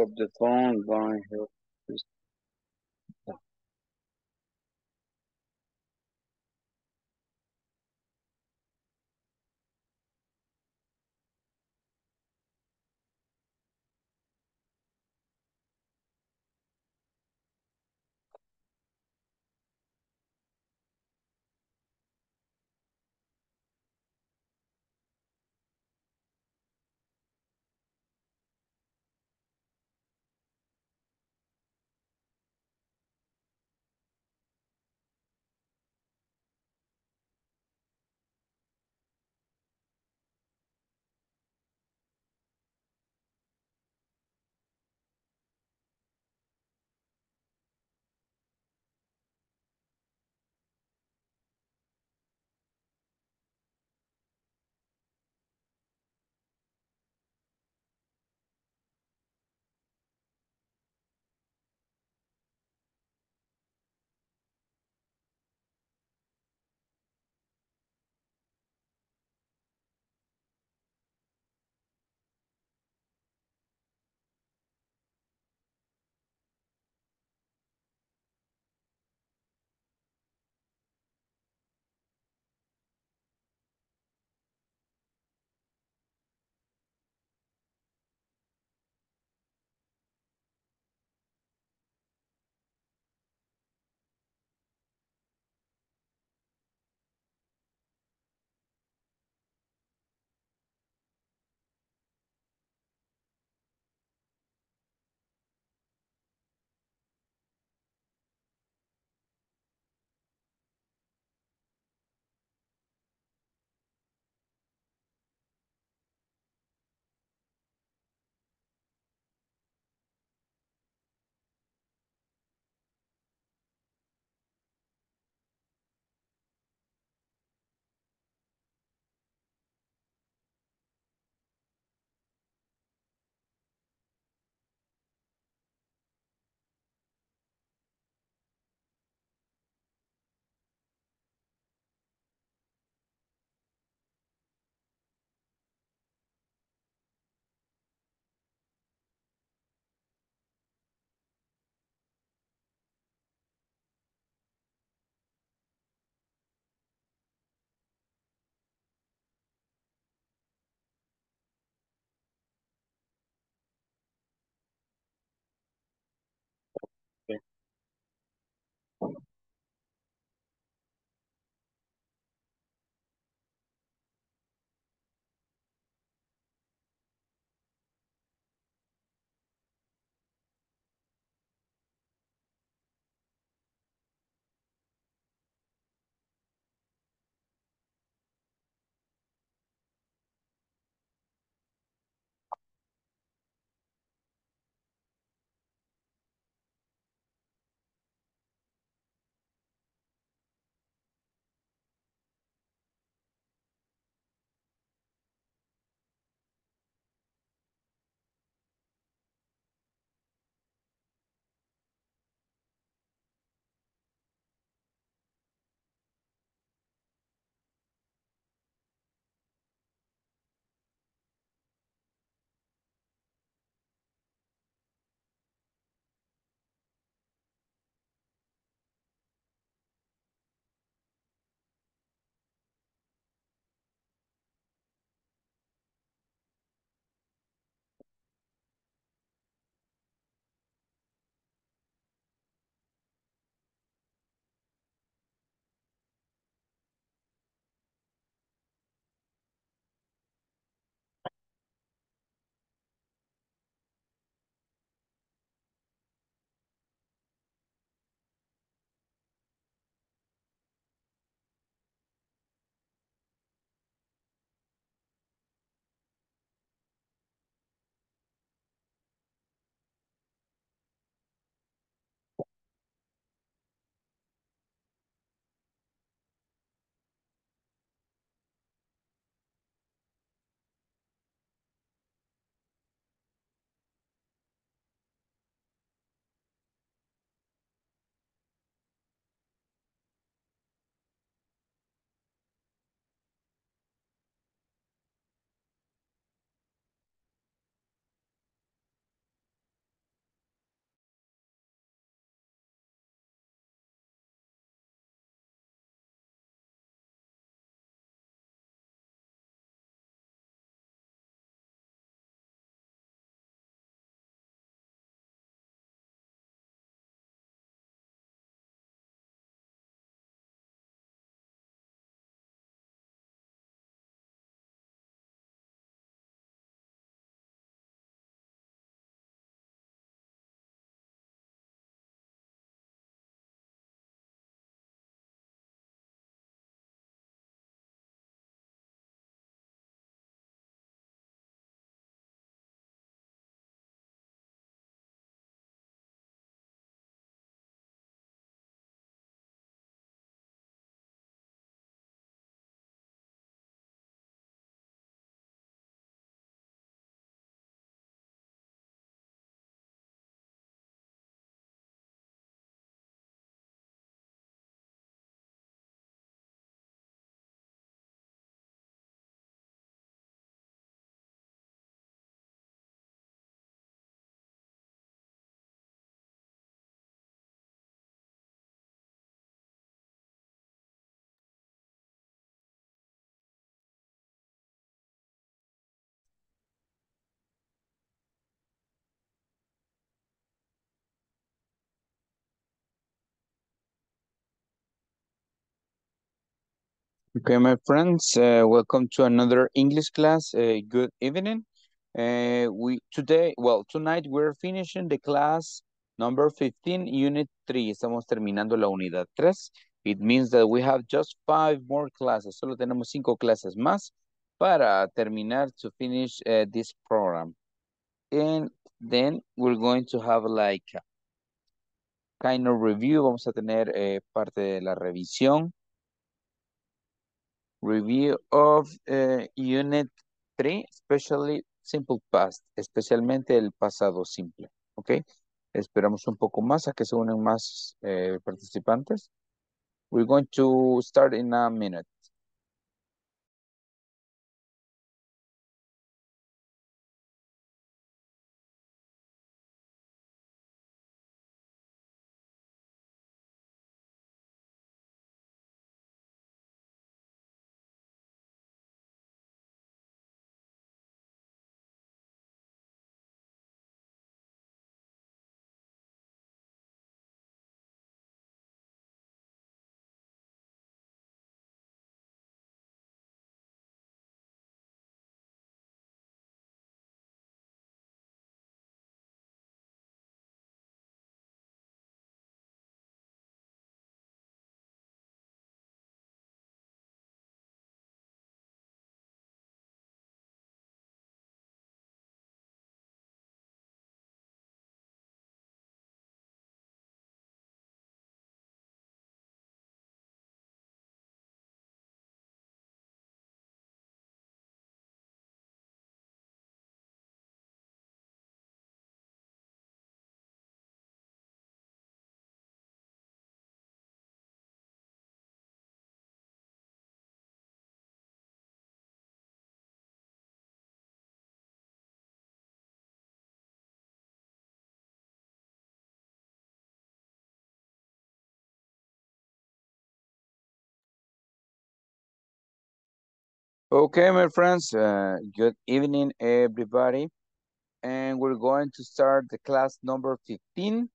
up the phone, Barney Hill. Okay, my friends, uh, welcome to another English class. Uh, good evening. Uh, we today, well, tonight we're finishing the class number 15, unit 3. Estamos terminando la unidad 3. It means that we have just five more classes. Solo tenemos cinco clases más para terminar to finish uh, this program. And then we're going to have like kind of review. Vamos a tener eh, parte de la revisión Review of uh, Unit 3, especially simple past, especialmente el pasado simple. ¿Ok? Esperamos un poco más a que se unen más eh, participantes. We're going to start in a minute. Okay, my friends, uh, good evening, everybody. And we're going to start the class number 15.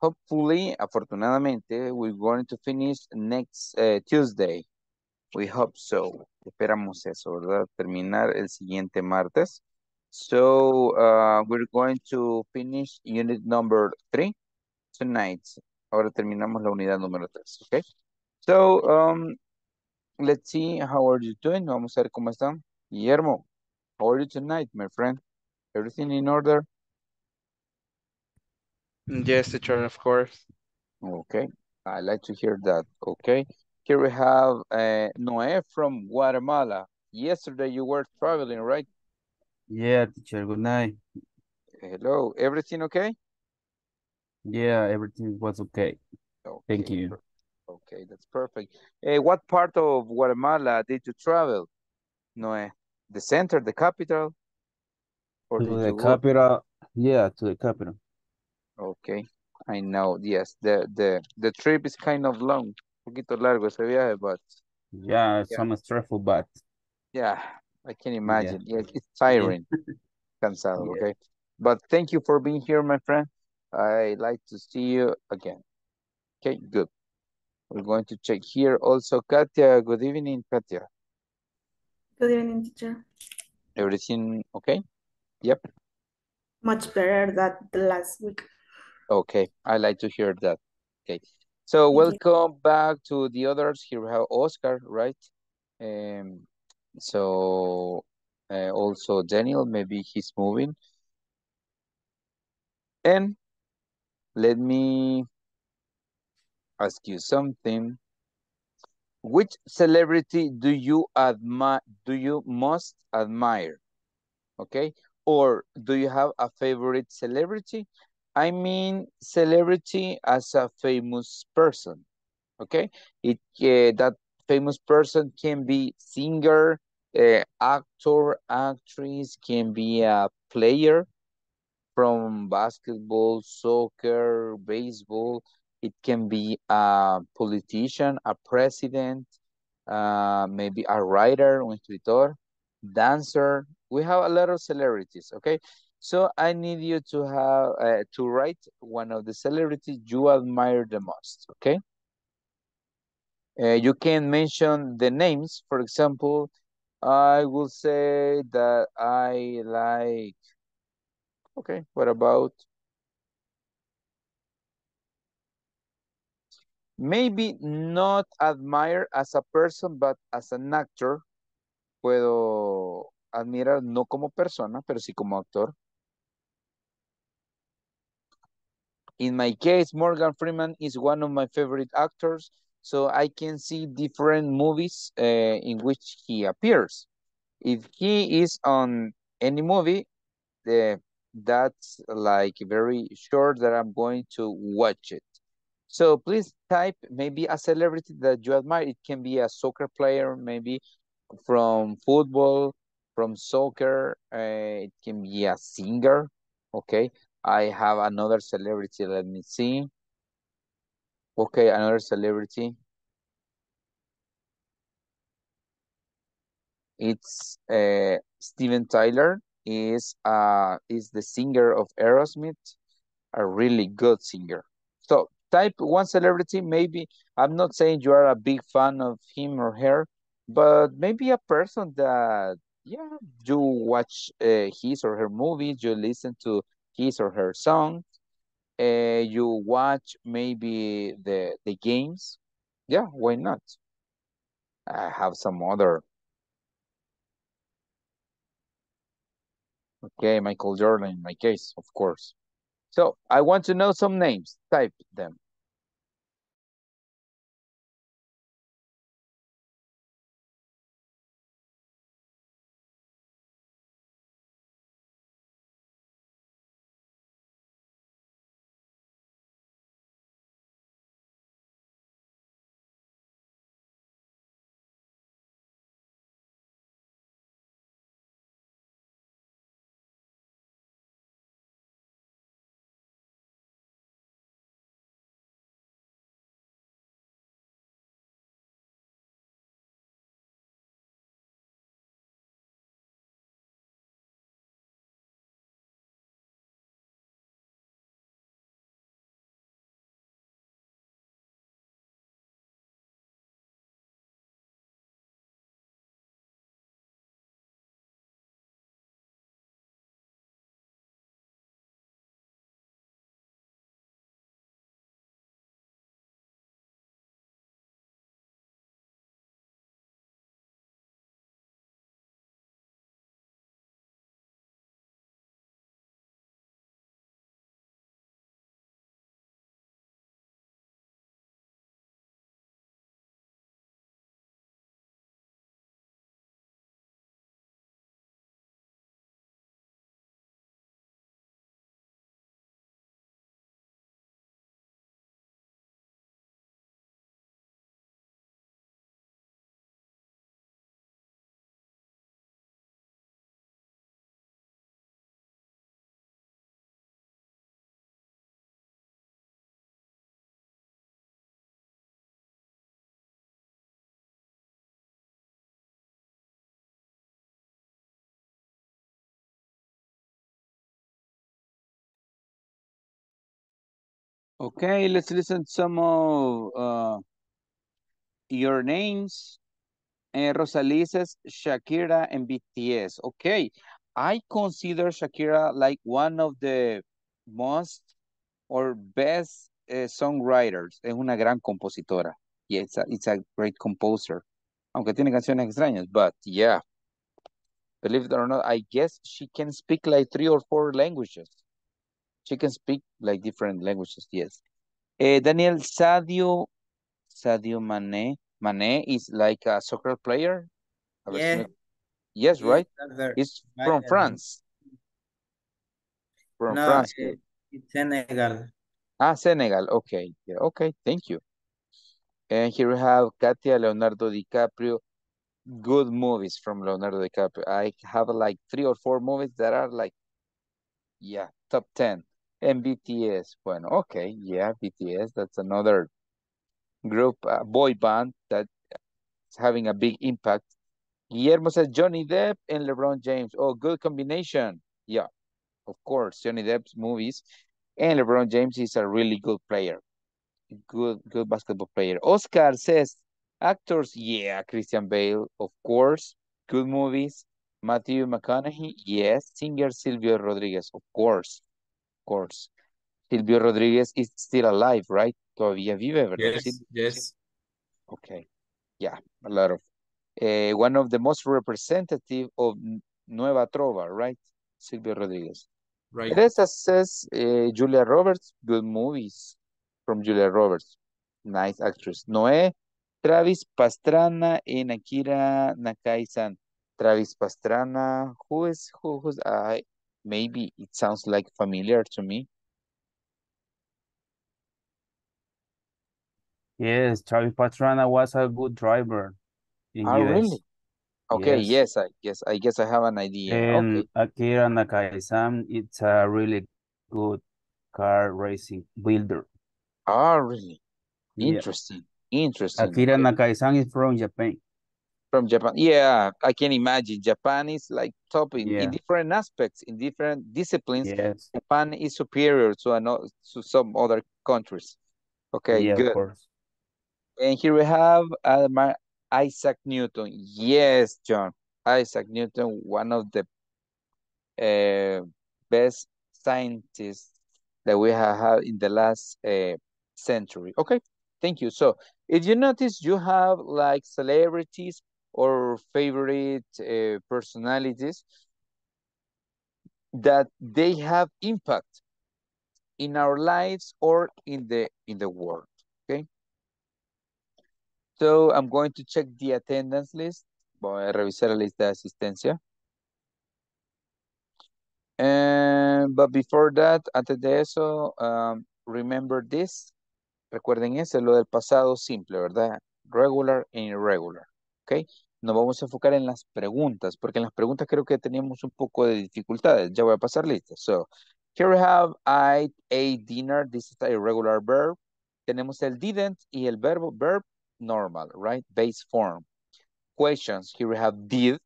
Hopefully, afortunadamente, we're going to finish next uh, Tuesday. We hope so. Esperamos eso, ¿verdad? Terminar el siguiente martes. So, uh, we're going to finish unit number three tonight. Ahora terminamos la unidad número tres, okay? So, um, let's see, how are you doing? Vamos a ver cómo están. Guillermo, how are you tonight, my friend? Everything in order? Yes, teacher, of course. Okay, I like to hear that, okay? Here we have uh, Noé from Guatemala. Yesterday you were traveling, right? Yeah, teacher, good night. Hello, everything okay? Yeah, everything was okay. okay Thank you. Okay, that's perfect. Uh, what part of Guatemala did you travel, Noé? The center, the capital? Or to the capital, yeah, to the capital. Okay, I know, yes, the, the, the trip is kind of long, un poquito largo ese viaje, but... Yeah, yeah. some stressful, but... Yeah, I can imagine. Yeah, yeah it's tiring. Cansado, yeah. okay? But thank you for being here, my friend. I like to see you again. Okay, good. We're going to check here also. Katia, good evening, Katia. Good evening, teacher. Everything okay? Yep. Much better than the last week. Okay, I like to hear that. Okay, so welcome back to the others. Here we have Oscar, right? Um, so uh, also Daniel, maybe he's moving. And let me ask you something. Which celebrity do you admire, do you most admire? Okay, or do you have a favorite celebrity? I mean celebrity as a famous person, okay? It uh, That famous person can be singer, uh, actor, actress, can be a player from basketball, soccer, baseball. It can be a politician, a president, uh, maybe a writer, un escritor, dancer. We have a lot of celebrities, okay? So I need you to have uh, to write one of the celebrities you admire the most, okay? Uh, you can mention the names. For example, I will say that I like, okay, what about maybe not admire as a person, but as an actor, puedo admirar no como persona, pero sí como actor. In my case, Morgan Freeman is one of my favorite actors, so I can see different movies uh, in which he appears. If he is on any movie, the, that's like very sure that I'm going to watch it. So please type maybe a celebrity that you admire. It can be a soccer player, maybe from football, from soccer. Uh, it can be a singer. Okay. I have another celebrity. Let me see. Okay, another celebrity. It's uh, Steven Tyler is uh is the singer of Aerosmith, a really good singer. So type one celebrity, maybe I'm not saying you are a big fan of him or her, but maybe a person that yeah, you watch uh, his or her movies, you listen to his or her song, uh, you watch maybe the the games. Yeah, why not? I have some other Okay, Michael Jordan in my case, of course. So I want to know some names. Type them. Okay, let's listen to some of uh, your names. Uh, Rosalie says Shakira and BTS. Okay, I consider Shakira like one of the most or best uh, songwriters. Es una gran compositora. Yeah, it's a, it's a great composer. Aunque tiene canciones extrañas, but yeah. Believe it or not, I guess she can speak like three or four languages. She can speak like different languages, yes. Uh, Daniel Sadio, Sadio Mane, Mane is like a soccer player. Yeah. Yes, yeah, right? It's right from France. From no, France. It, it's Senegal. Ah, Senegal. Okay. Yeah, okay. Thank you. And here we have Katia Leonardo DiCaprio. Good movies from Leonardo DiCaprio. I have like three or four movies that are like, yeah, top 10. And BTS, bueno, okay, yeah, BTS, that's another group, uh, boy band that's having a big impact. Guillermo says Johnny Depp and LeBron James. Oh, good combination. Yeah, of course, Johnny Depp's movies. And LeBron James is a really good player. Good, good basketball player. Oscar says Actors, yeah, Christian Bale, of course. Good movies, Matthew McConaughey, yes. Singer, Silvio Rodriguez, of course, course. Silvio Rodriguez is still alive, right? Todavía vive, ¿verdad? Yes, yes. Okay, yeah, a lot of. Uh, one of the most representative of Nueva Trova, right? Silvio Rodriguez. Right. Teresa says uh, Julia Roberts, good movies from Julia Roberts. Nice actress. Noé, Travis Pastrana and Akira Nakai-san. Travis Pastrana, who is, who, who's, uh, maybe it sounds like familiar to me. Yes, Travis Pastrana was a good driver in ah, Oh, US. really? Okay, Yes. yes, I guess, I guess I have an idea. And Okay. Akira Nakai-san, it's a really good car racing builder. Oh, really? Yeah. Interesting, interesting. Akira Okay. Nakai-san is from Japan. From Japan. Yeah, I can imagine. Japan is like top in, in different aspects, in different disciplines. Yes. Japan is superior to, ano- to some other countries. Okay, Yeah, of good. course. And here we have uh, Isaac Newton. Yes, John. Isaac Newton, one of the uh, best scientists that we have had in the last uh, century. Okay, thank you. So if you notice, you have like celebrities or favorite uh, personalities that they have impact in our lives or in the in the world. Okay. So I'm going to check the attendance list. Voy a revisar la lista de asistencia. And, but before that, antes de eso, um, remember this. Recuerden ese, lo del pasado simple, ¿verdad? Regular and irregular. ¿Ok? Nos vamos a enfocar en las preguntas, porque en las preguntas creo que teníamos un poco de dificultades. Ya voy a pasar lista. So, here we have I ate dinner. This is a irregular verb. Tenemos el didn't y el verbo, verb normal, right? Base form. Questions, here we have did.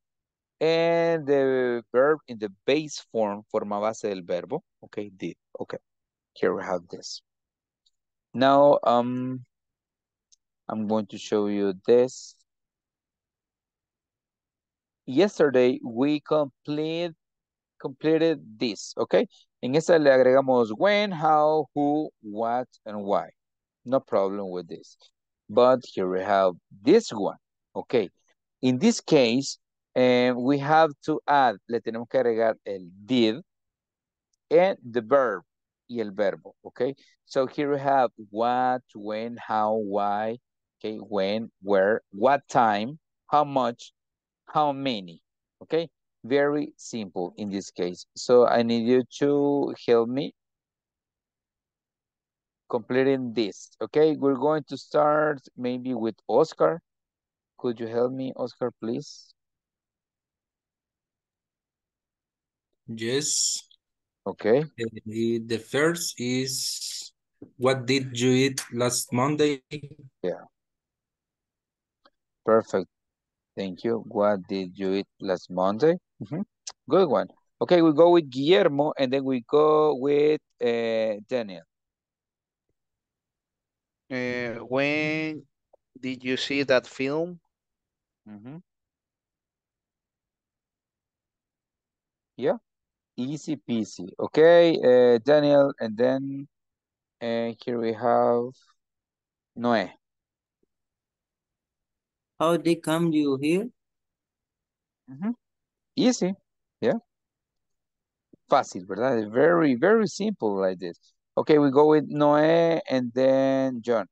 And the verb in the base form, forma base del verbo. Okay, did. Okay, here we have this. Now, um, I'm going to show you this. Yesterday, we complete, completed this, okay? En esta le agregamos when, how, who, what, and why. No problem with this. But here we have this one, okay? In this case, eh, we have to add, le tenemos que agregar el did and the verb y el verbo, okay? So here we have what, when, how, why, okay? When, where, what time, how much, how many, okay? Very simple in this case. So I need you to help me completing this, okay? We're going to start maybe with Oscar. Could you help me, Oscar, please? Yes. Okay. The first is what did you eat last Monday? Yeah. Perfect. Thank you. What did you eat last Monday? Mhm. Good one. Okay, we go with Guillermo and then we go with uh, Daniel. Uh, when did you see that film? Mhm. Yeah, easy peasy. Okay, uh, Daniel, and then uh, here we have Noé. How they come to you here? Mhm. Easy. Yeah. Fácil, ¿verdad? Very, very simple like this. Okay, we go with Noé and then John.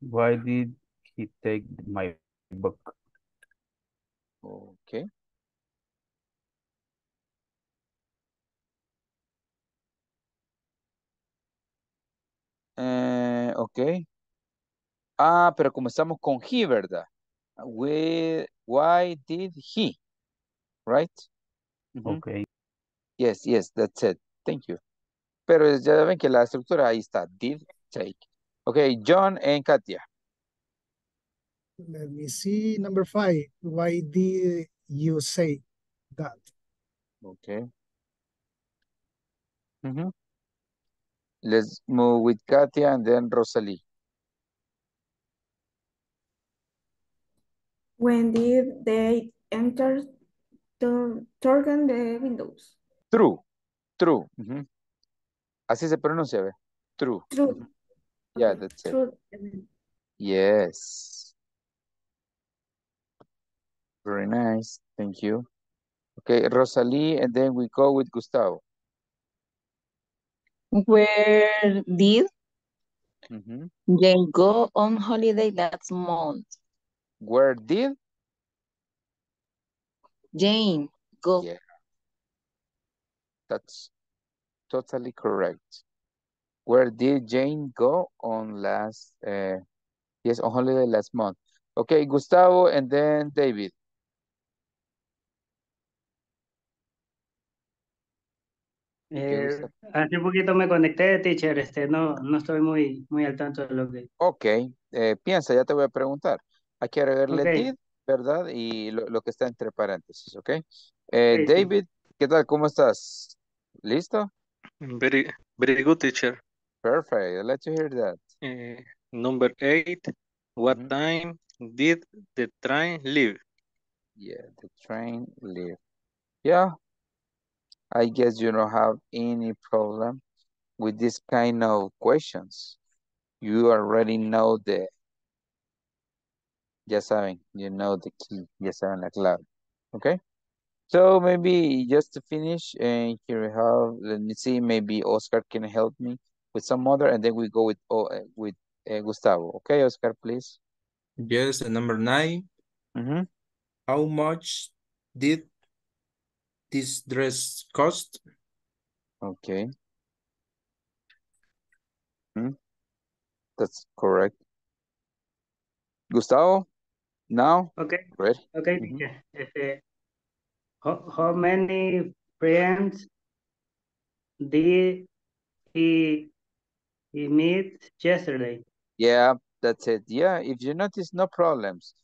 Why did he take my book? Okay. Eh, ok. Ah, pero comenzamos con he, ¿verdad? We, why did he? Right? Okay. Yes, yes, that's it. Thank you. Pero ya ven que la estructura ahí está. Did take. Okay, John and Katia. Let me see. Number five. Why did you say that? Okay. Mhm. Let's move with Katia and then Rosalie. When did they enter the turn the windows? True, true. ujú. Así se pronuncia, ¿ve? True. True. ujú. Yeah, Okay, that's it. True. Yes. Very nice. Thank you. Okay, Rosalie, and then we go with Gustavo. Where did Ujú. Jane go on holiday last month? Where did? Jane go. Yeah. That's totally correct. Where did Jane go on last, uh, yes, on holiday last month? Okay, Gustavo, and then David. Okay, Eh, hace poquito me conecté, teacher, este, no, no estoy muy, muy al tanto de lo que... Ok, eh, piensa, ya te voy a preguntar. Hay que agregarle Ok. did, ¿verdad? Y lo, lo que está entre paréntesis, ¿ok? Eh, Ok, sí. David, ¿qué tal? ¿Cómo estás? ¿Listo? Very, very good, teacher. Perfect. I'd like to hear that. Eh, number eight, what Mhm. time did the train leave? Yeah, the train leave. Yeah, I guess you don't have any problem with this kind of questions. You already know the, ya saben, you know the key, ya saben la clave. Okay? So maybe just to finish, and here we have, let me see, maybe Oscar can help me with some other, and then we go with oh, uh, with uh, Gustavo. Okay, Oscar, please. Yes, number nine, Mm-hmm. how much did this dress cost? Okay. Hmm. That's correct. Gustavo, now, Ok, ready? ok, Mhm. teacher. How, how many friends did he, he meet yesterday? Yeah, that's it. Yeah, if you notice, no problems.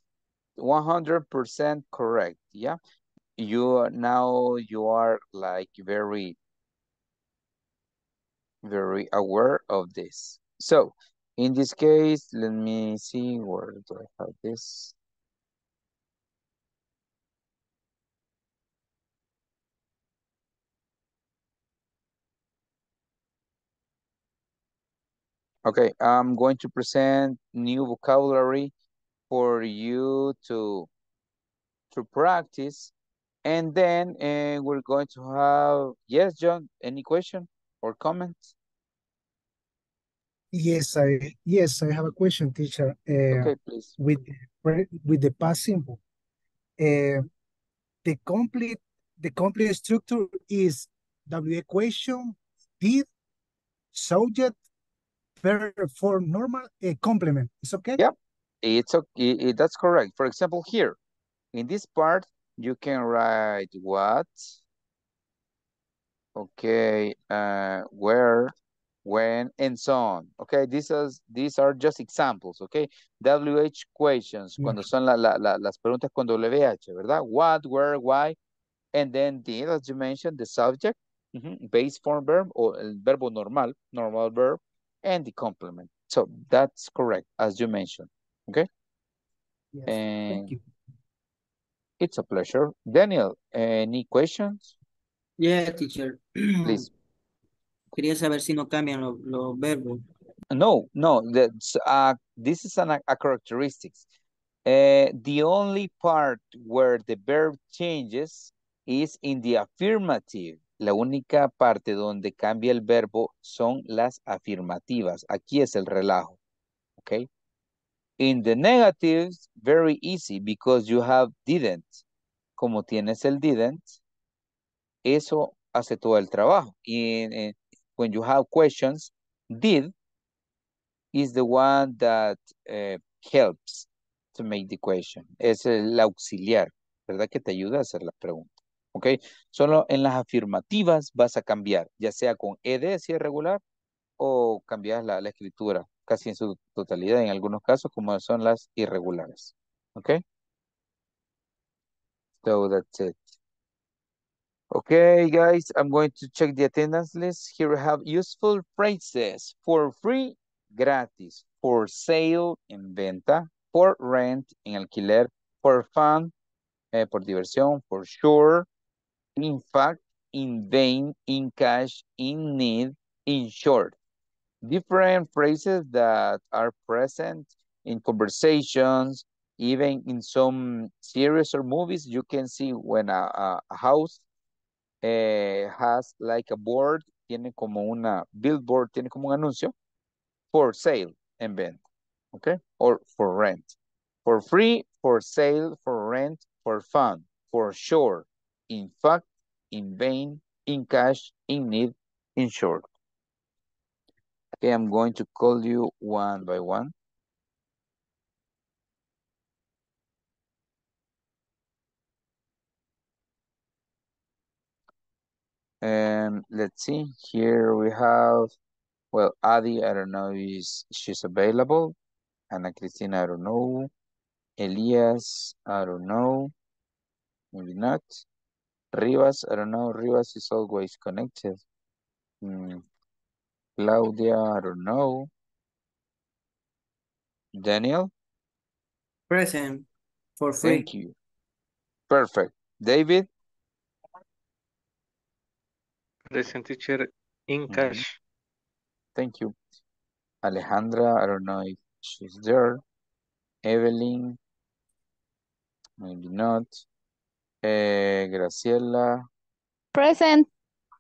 100% correct. Yeah. You are now, you are like very, very aware of this. So, in this case, let me see, where do I have this? Okay, I'm going to present new vocabulary for you to to practice. And then uh, we're going to have, yes, John, any question or comments? Yes, I yes, I have a question, teacher. Uh, Okay, please. with the with the past simple, uh, the complete the complete structure is W question, did, subject, verb form normal, a complement. It's okay? Yep. It's okay, that's correct. For example, here, in this part, you can write what, okay, uh, where, when, and so on. Okay, this is, these are just examples, okay? WH questions, Yeah. cuando son la, la, la- las preguntas con WH, ¿verdad? What, where, why, and then the, as you mentioned, the subject, ujú, base form verb, o el verbo normal, normal verb, and the complement. So that's correct, as you mentioned, okay? Yes. And Thank you. it's a pleasure. Daniel, any questions? Yeah, teacher. Please. Quería saber si no cambian los, los verbos. No, no, that's, uh, this is an, a characteristics. Uh, the only part where the verb changes is in the affirmative. La única parte donde cambia el verbo son las afirmativas. Aquí es el relajo, okay? In the negatives, very easy because you have didn't. Como tienes el didn't, eso hace todo el trabajo. In- when you have questions, did is the one that eh, helps to make the question. Es el auxiliar, ¿verdad? Que te ayuda a hacer la pregunta. ¿Ok? Solo en las afirmativas vas a cambiar, ya sea con ed si es regular o cambias la, la escritura casi en su totalidad en algunos casos como son las irregulares. ¿Ok? So that's it. Okay, guys, I'm going to check the attendance list. Here we have useful phrases. For free, gratis. For sale, en venta. For rent, en alquiler. for fun, eh, por diversión, for sure, in fact, in vain, in cash, in need, in short. Different phrases that are present in conversations, even in some series or movies, you can see when a, a- house eh, has like a board, tiene como una billboard, tiene como un anuncio, for sale en venta, okay? Or for rent. For free, for sale, for rent, for fun, for sure, in fact, in vain, in cash, in need, in short. Okay, I'm going to call you one by one. And let's see, here we have, well, Adi, I don't know if she's available. Ana Cristina, I don't know. Elias, I don't know. Maybe not. Rivas, I don't know. Rivas is always connected. Mm, Claudia, I don't know. Daniel, Present. For free. thank you. Perfect. David, Present teacher in Mhm. cash. thank you. Alejandra, I don't know if she's there. Evelyn, maybe not. Eh, Graciela, Present.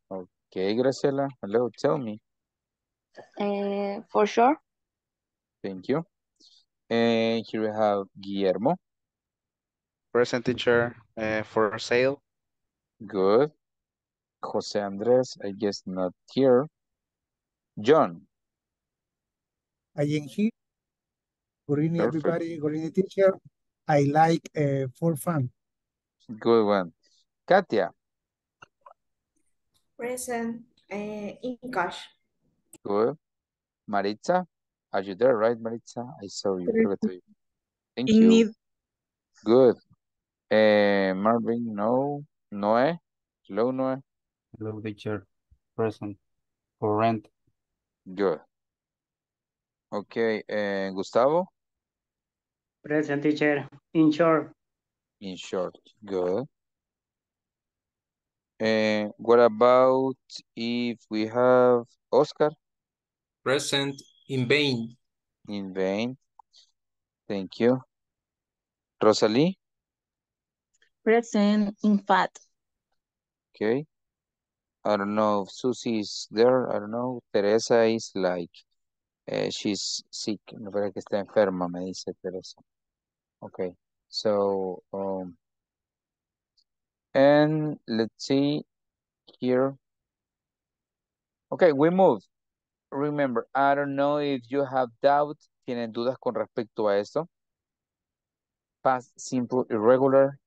okay, Graciela, hello, tell me. Uh, for sure. Thank you. And here we have Guillermo, Present teacher uh, for sale. good. Jose Andres, I guess not here. John, I am here. Good evening, Perfect. everybody. Good evening, teacher. I like uh, for fun. Good one. Katia, Present uh, in cash. good. Maritza, are you there, right, Maritza? I saw you. Creo que te vi. Thank In you. need. Good. Eh, Marvin, no. Noé, hello, Noé. Hello, teacher. Present. For rent. Good. Okay, eh, Gustavo, Present teacher. In short. In short, good. Eh, what about if we have Oscar Present in vain. in vain? Thank you. Rosalie, Present in fact. okay. I don't know if Susie is there. I don't know. Teresa is like, eh, she's sick. Me parece que está enferma, me dice Teresa. Okay. So, um, and let's see here. Okay, we move. Remember, I don't know if you have doubt, tienen dudas con respecto a esto. Past, simple, irregular.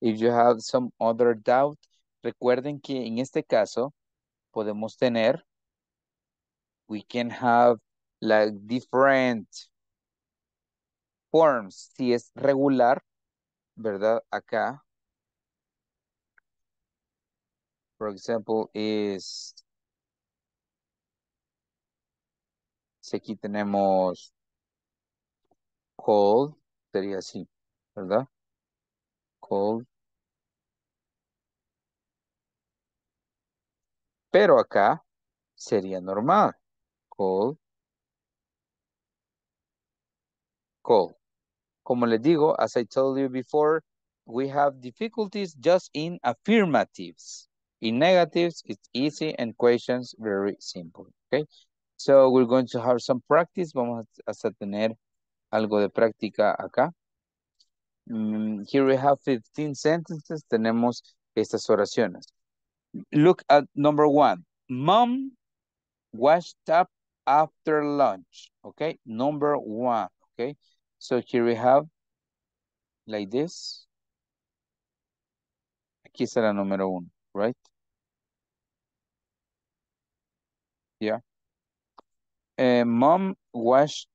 If you have some other doubt, recuerden que en este caso podemos tener, we can have like different forms. Si es regular, ¿verdad? Acá, for example, is, si aquí tenemos cold, sería así, ¿verdad? Cold. Pero acá sería normal. Cold. Cold. Como les digo, as I told you before, we have difficulties just in affirmatives. In negatives, it's easy and questions very simple. Okay. So we're going to have some practice. Vamos a tener algo de práctica acá. Mm, here we have 15 sentences. Tenemos estas oraciones. Look at number one. Mom washed up after lunch. Okay, number one. Okay, so here we have like this. Aquí la número uno, right? Yeah. Eh, mom washed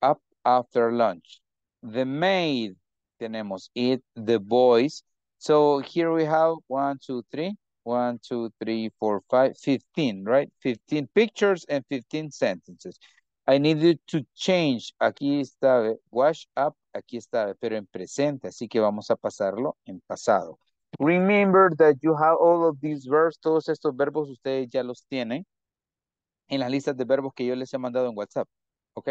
up after lunch. The maid, tenemos it, the boys. So here we have one, two, three. One, two, three, four, five, 15, right? 15 pictures and 15 sentences. I need you to change. Aquí está, wash up. aquí está, pero en presente, así que vamos a pasarlo en pasado. Remember that you have all of these verbs, todos estos verbos ustedes ya los tienen en las listas de verbos que yo les he mandado en WhatsApp, ¿ok?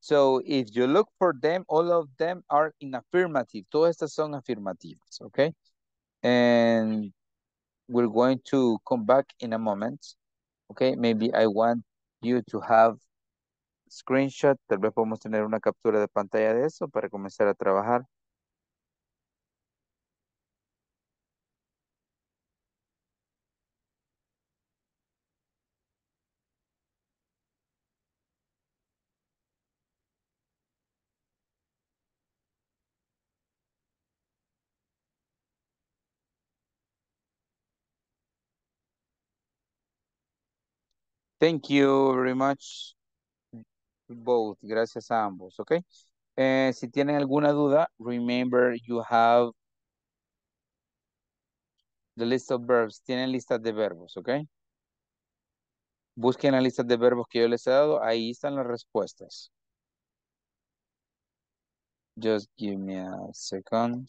So, if you look for them, all of them are in affirmative. Todas estas son afirmativas, Okay? And we're going to come back in a moment, Okay? Maybe I want you to have screenshot, tal vez podemos tener una captura de pantalla de eso para comenzar a trabajar. Thank you very much. Both, gracias a ambos, ¿ok? Eh, si tienen alguna duda, remember you have the list of verbs. Tienen listas de verbos, ¿ok? Busquen la lista de verbos que yo les he dado. Ahí están las respuestas. Just give me a second.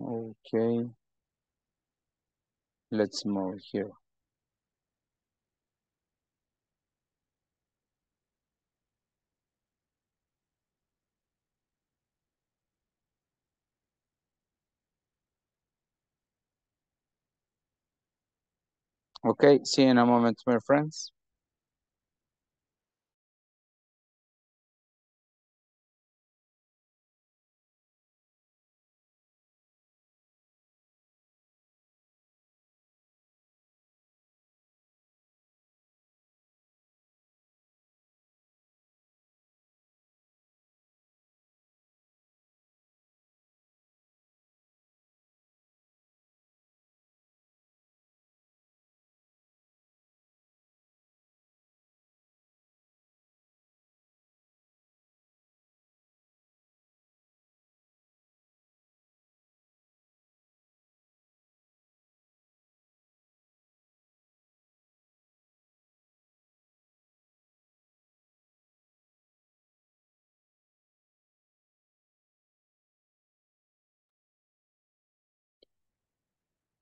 Okay. Let's move here. Okay, see you in a moment, my friends.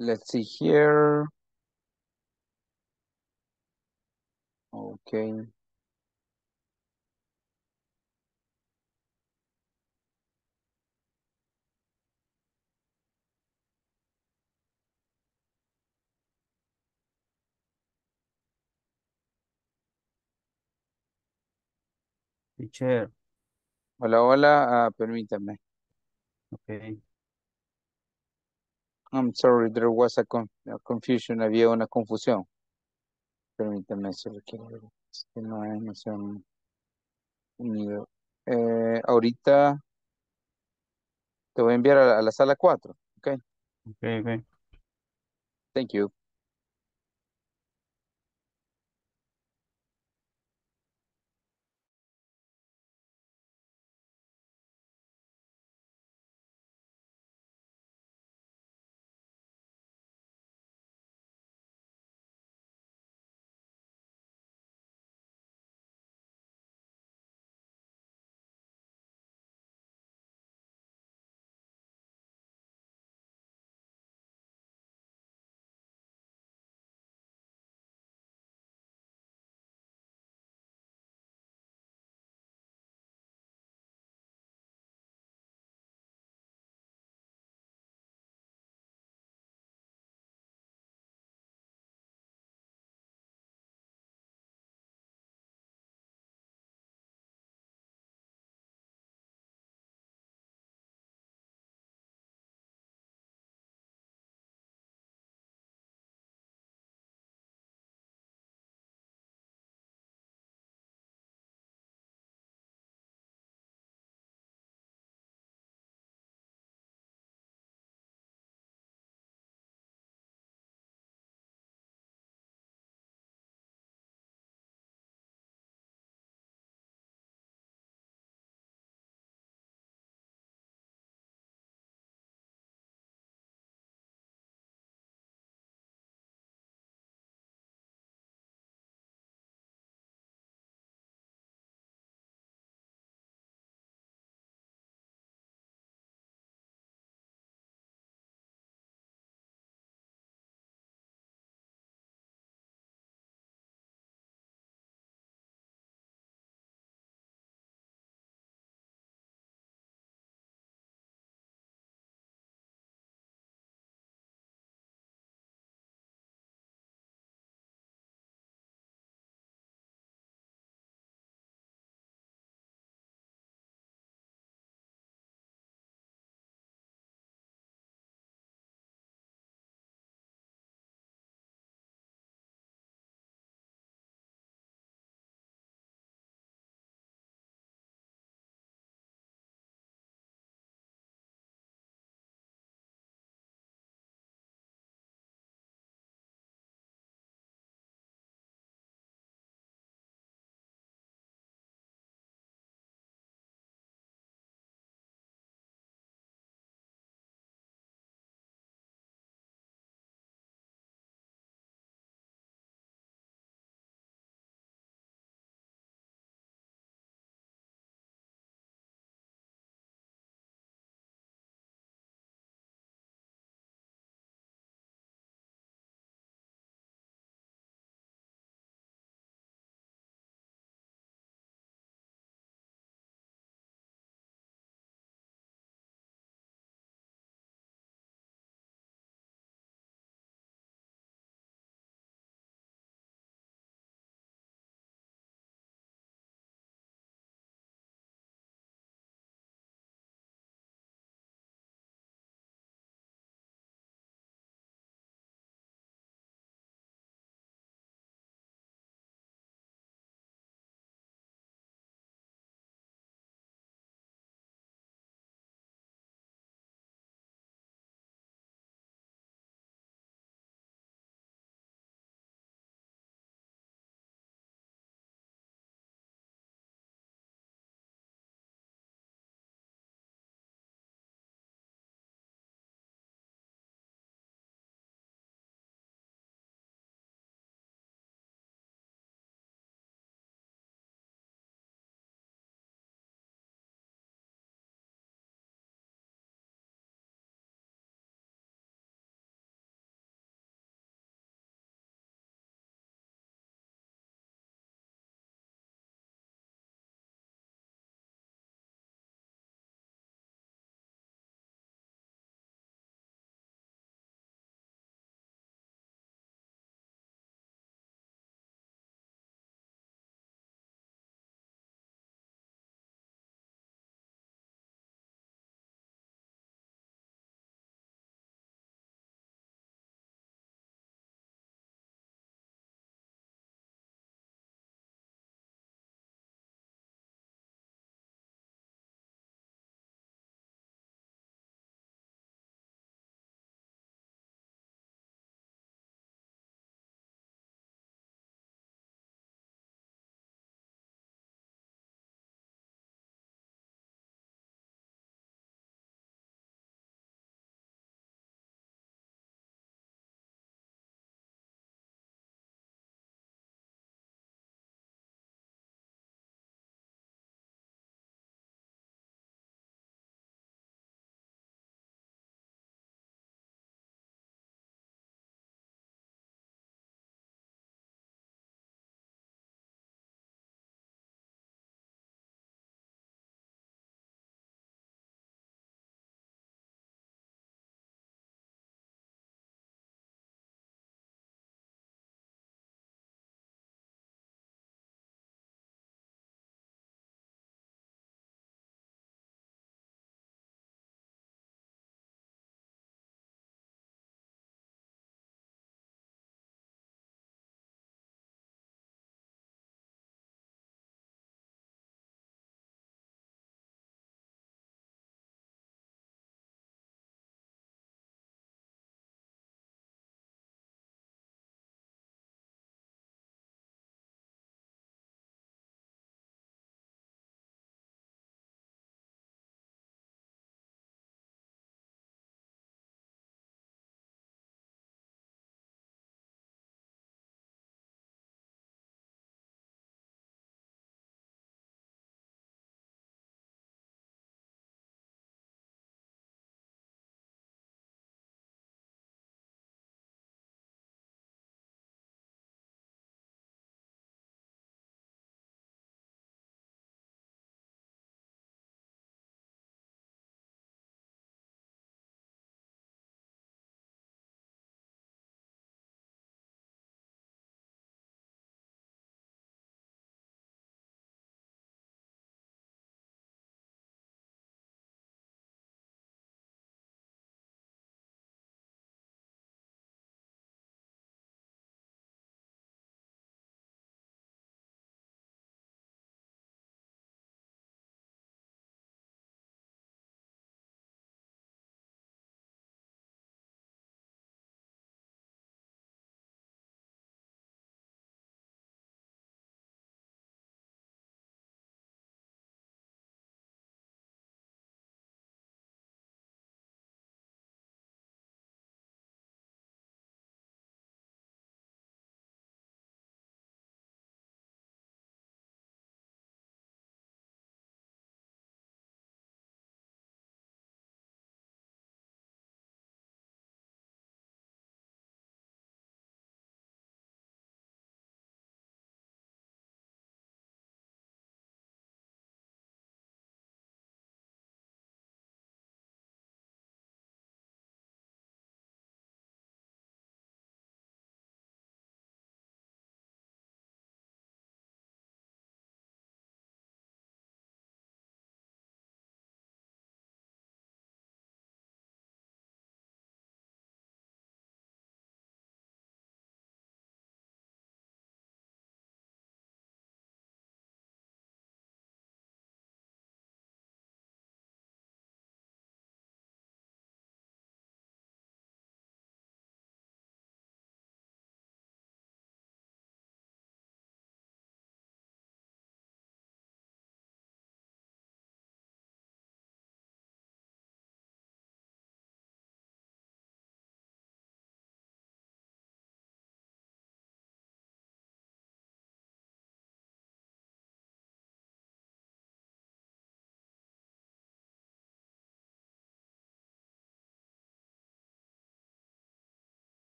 Let's see here. Okay. Teacher, Hola, hola, ah, permítame. okay. I'm sorry, there was a, con- a confusion, había una confusión. Permítame, solo quiero ver. Es que no, han unido. Eh, ahorita te voy a enviar a la, a la sala 4, ok? Okay, okay. Thank you.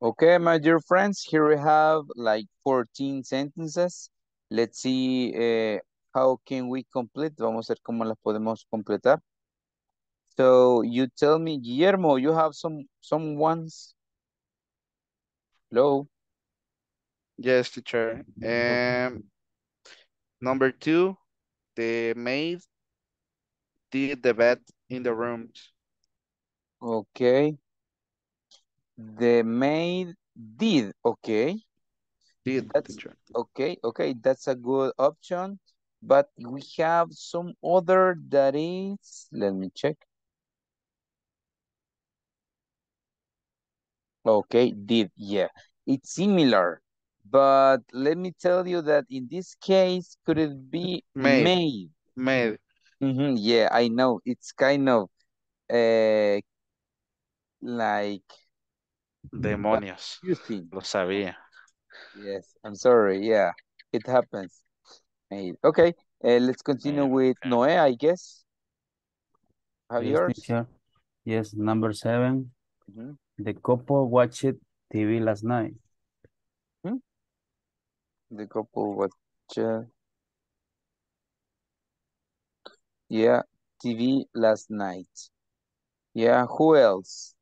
Okay, my dear friends, here we have like 14 sentences. Let's see eh, how can we complete. Vamos a ver cómo las podemos completar. So you tell me, Guillermo, you have some some ones. Hello. Yes, teacher. Um, number two, the maid did the bed in the rooms. Okay. The maid did. Okay. Did, That's teacher. okay. Okay, that's a good option. But we have some other that is. Let me check. Okay, did. Yeah, it's similar. But let me tell you that in this case, could it be Made. made? Made. Mhm, yeah, I know. It's kind of uh, like Demonios. confusing. Lo sabía. Yes, I'm sorry. Yeah, it happens. Okay, uh, let's continue with. Noe, I guess. Have Yes, yours? teacher. Yes, number seven. Mhm. The couple watched TV last night. The couple watched. uh, yeah, TV last night. Yeah, who else?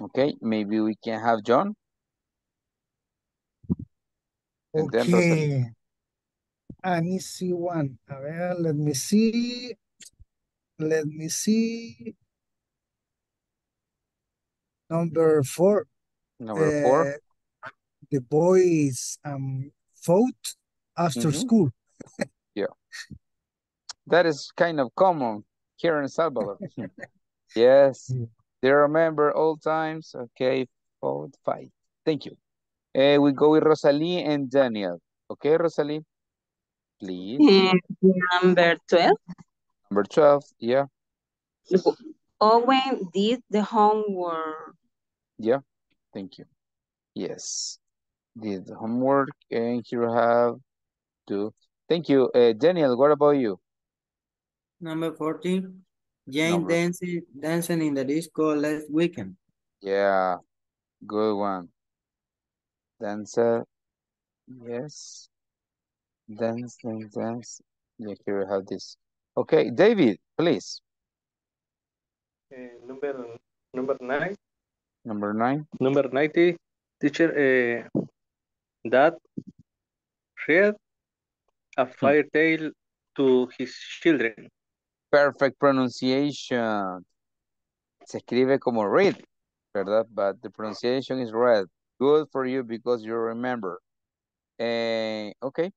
Okay, maybe we can have John. And then Rosalie. Okay. An easy one. A ver, let me see. Let me see. Number four. Number four. uh, the boys um fought after Mhm. school. Yeah. That is kind of common here in Salvador. yes, Yeah. They remember all times. Okay, four, five. Thank you. Uh, we go with Rosalie and Daniel. Okay, Rosalie, please. And number 12, Number 12, yeah, Owen did the homework. yeah, thank you. Yes, did the homework and here we have two. Thank you. Uh, Daniel, what about you? Number 14. Jane Number- dancing, dancing in the disco last weekend. Yeah, good one. Dancer, yes. Dance, dance, dance. Yeah, here we have this. Okay, David, please. Eh, number number nine, Number nine. number ninety. Teacher, uh, that read a fairy tale to his children. Perfect pronunciation. Se escribe como read, ¿verdad? But the pronunciation is read. Good for you because you remember. Eh, okay,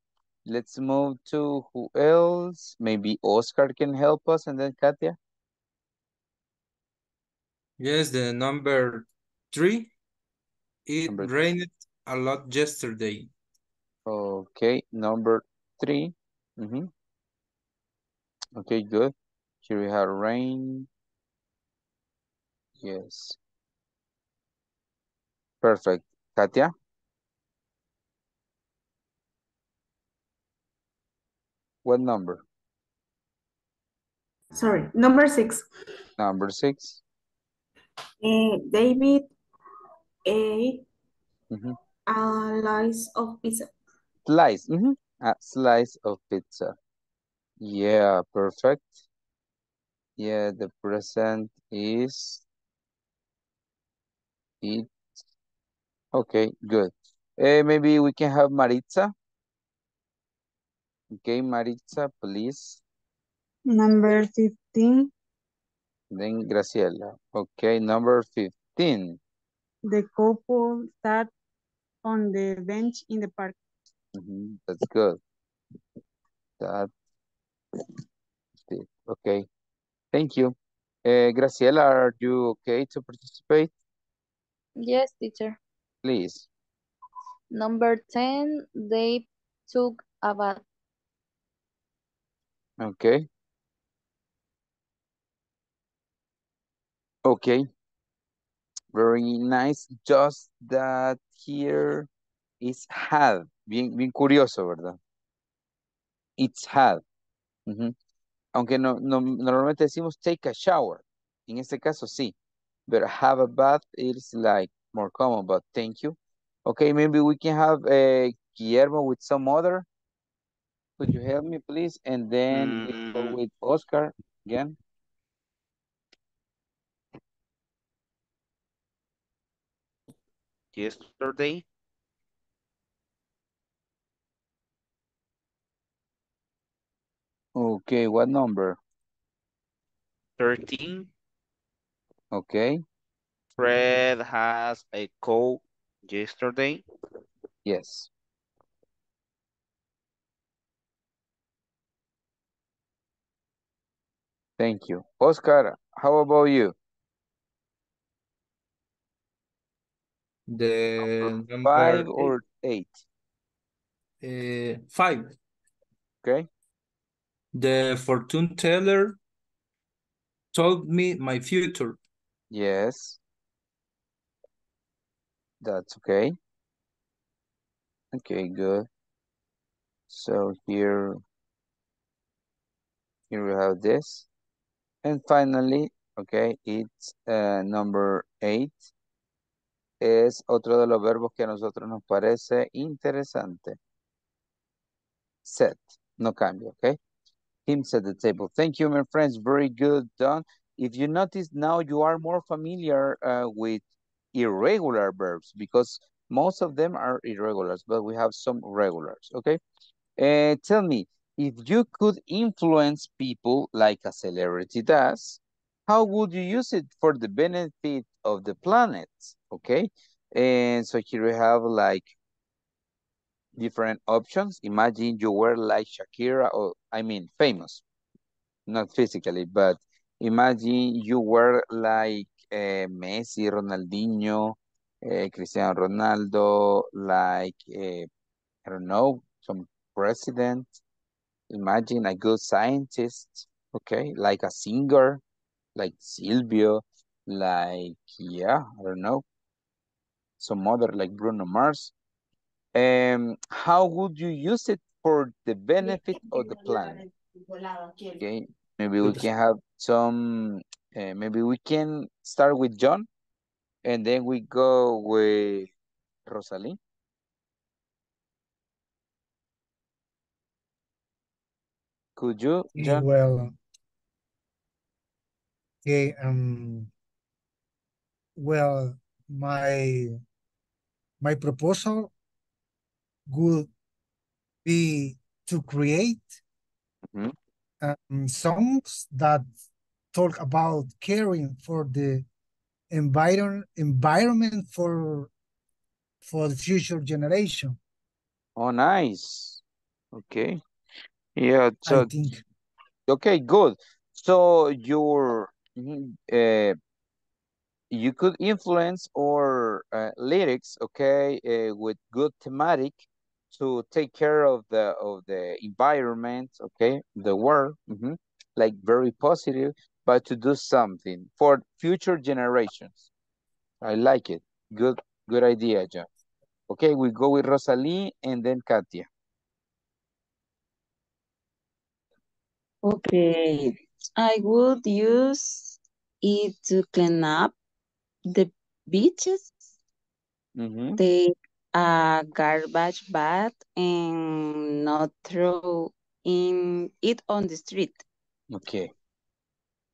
let's move to who else? Maybe Oscar can help us and then Katia. Yes, the number three. It Number- rained a lot yesterday. Okay, number three. Mm-hmm. Okay, good. Here we have rain. Yes. Perfect. Katia? What number? Sorry, number six. Number six. Uh, David ate Mhm. a slice of pizza. Slice. Mm-hmm. A slice of pizza. Yeah, perfect. Yeah, the present is it. Okay, good. Eh, maybe we can have Maritza. Okay, Maritza, please. Number 15, Then Graciela. Okay, number 15. the couple sat on the bench in the park. Mhm, That's good. That. Okay. Thank you. Uh, Graciela, are you okay to participate? Yes, teacher. Please. Number 10, they took a bath. Okay. Okay. Very nice. Just that here is had. Bien, bien curioso, ¿verdad? It's had. Ujú. Aunque no, no, normalmente decimos take a shower. En este caso sí. but have a bath is like more common, but thank you. Okay, maybe we can have a Guillermo with some other. Could you help me, please? And then Mm, with Oscar again. yesterday. Okay, what number? 13. Okay, Fred has a cold yesterday. yes. Thank you. Oscar, how about you? The Five or eight? eight, uh, five. Okay, The fortune teller told me my future. yes. That's okay. Okay, good. So here, here we have this. And finally, okay, it's uh, number eight. Es otro de los verbos que a nosotros nos parece interesante. Set, no cambia, okay? Him set the table. Thank you, my friends. Very good done. If you notice now, you are more familiar uh, with irregular verbs because most of them are irregulars, but we have some regulars, okay? Uh, tell me, if you could influence people like a celebrity does, how would you use it for the benefit of the planet? Okay, and so here we have like different options. Imagine you were like Shakira, or I mean, famous, not physically, but imagine you were like uh, Messi, Ronaldinho, uh, Cristiano Ronaldo, like, uh, I don't know, some president. Imagine a good scientist, okay, like a singer, like Silvio, like, yeah, I don't know, some other like Bruno Mars. Um, how would you use it for the benefit of the planet? Okay, maybe we can have some, uh, maybe we can start with John and then we go with Rosalie. Could you, John? well, okay, um, well, my my proposal would be to create Mhm. um, songs that talk about caring for the environ environment for for the future generation. Oh, nice. Okay. Yeah, so okay, good. So your uh, you could influence or uh, lyrics, okay, uh, with good thematic to take care of the of the environment, okay, the world, mhm, like very positive, but to do something for future generations. I like it. Good, good idea, John. Okay, we go with Rosalie and then Katia. Okay, I would use it to clean up the beaches, Mm-hmm. take a garbage bag and not throw in it on the street. Okay.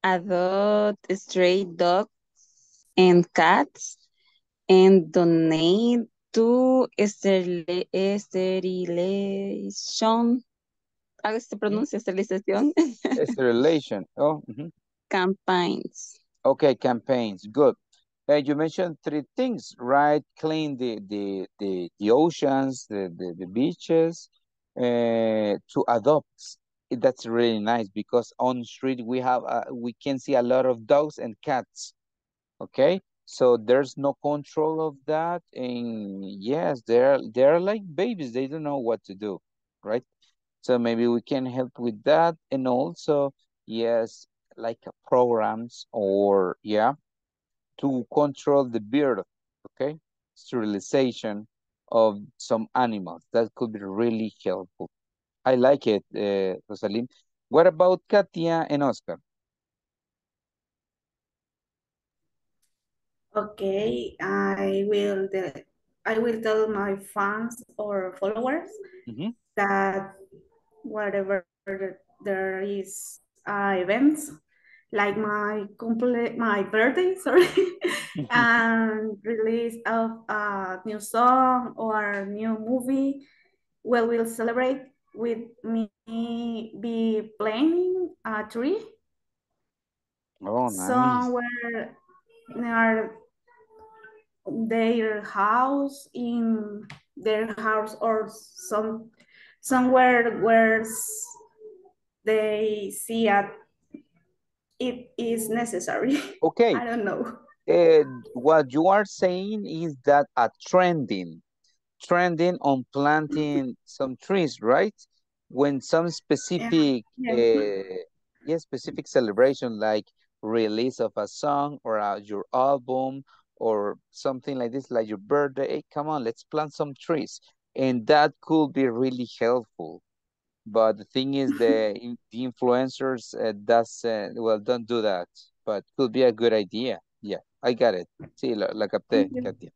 Adopt stray dogs and cats and donate to sterilization. ¿Cómo se pronuncia esterilización? It's a relation. Oh, mhm. Campaigns. Okay, campaigns. Good. Uh, you mentioned three things, right? Clean the the the, the oceans, the, the, the beaches, uh, to adopt. That's really nice because on street we have uh, we can see a lot of dogs and cats. Okay, so there's no control of that, and yes, they're they're like babies. They don't know what to do, right? So maybe we can help with that, and also yes, like programs or yeah to control the birth, okay? Sterilization of some animals. That could be really helpful. I like it, uh, Rosalind. What about Katia and Oscar? Okay, I will I will tell my fans or followers Mhm. that whatever there is uh, events like my complete my birthday, sorry, mm-hmm. and release of a new song or new movie, well, we'll celebrate with me be planting a tree. Oh, nice. somewhere near their house in their house or some somewhere where they see it it is necessary. Okay. I don't know. Uh, what you are saying is that a trending, trending on planting some trees, right? When some specific, yeah. uh, yeah, specific celebration like release of a song or uh, your album or something like this, like your birthday. Hey, come on, let's plant some trees, and that could be really helpful. But the thing is, the the influencers uh, does uh, well don't do that, but could be a good idea. Yeah, I got it. Sí, la, la capté, Thank you. Katia.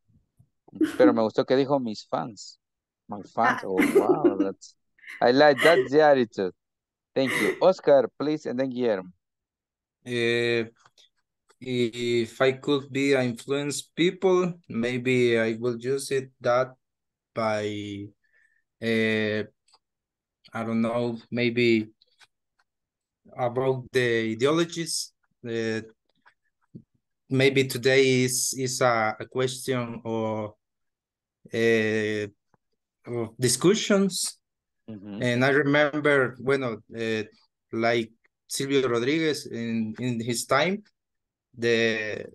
Pero me gustó que dijo mis fans. My fans. Oh, wow, that's I like that's the attitude. Thank you, Oscar, please, and then Guillermo. Uh, if I could be influence people, maybe I will use it that by, uh, I don't know, maybe about the ideologies. Uh, maybe today is is a, a question or uh, of discussions. Mhm. And I remember, bueno, uh, like Silvio Rodriguez in, in his time, the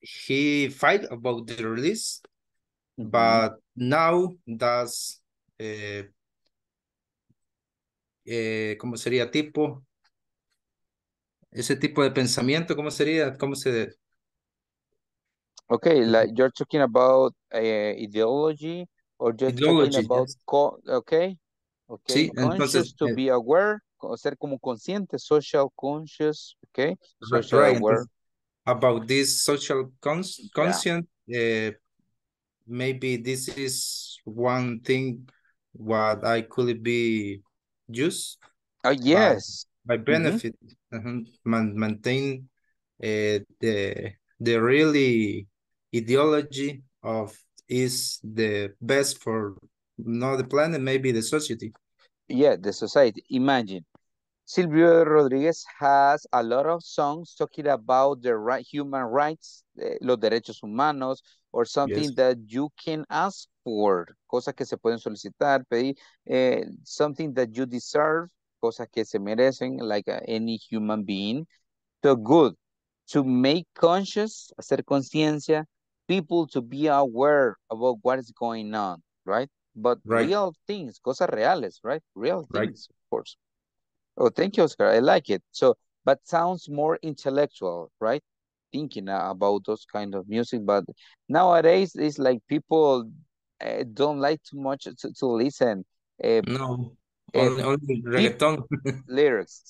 he fight about the release, Mhm. but now does eh, eh, ¿cómo sería tipo? Ese tipo de pensamiento, ¿cómo sería? ¿Cómo se Okay, like you're talking about uh, ideology or just talking ideology? about yes. co okay, okay, Sí, conscious entonces, to eh, be aware, ser como consciente, social conscious, okay, social right, aware. entonces, about this social cons Yeah. conscient, eh, maybe this is one thing what I could be use Oh, yes. by Mhm. benefit uh-huh, man, maintain uh, the the really ideology of is the best for not the planet maybe the society Yeah, the society. Imagine Silvio Rodriguez has a lot of songs talking about the right human rights, eh, los derechos humanos, or something yes that you can ask for, cosas que se pueden solicitar, pedir, eh, something that you deserve, cosas que se merecen, like uh, any human being. So good to make conscious, hacer conciencia, people to be aware about what is going on, right? But right real things, cosas reales, right? Real right things, of course. Oh, thank you, Oscar. I like it. So, but sounds more intellectual, right? Thinking uh, about those kind of music, but nowadays it's like people uh, don't like too much to, to listen uh, no uh, only only reggaeton lyrics.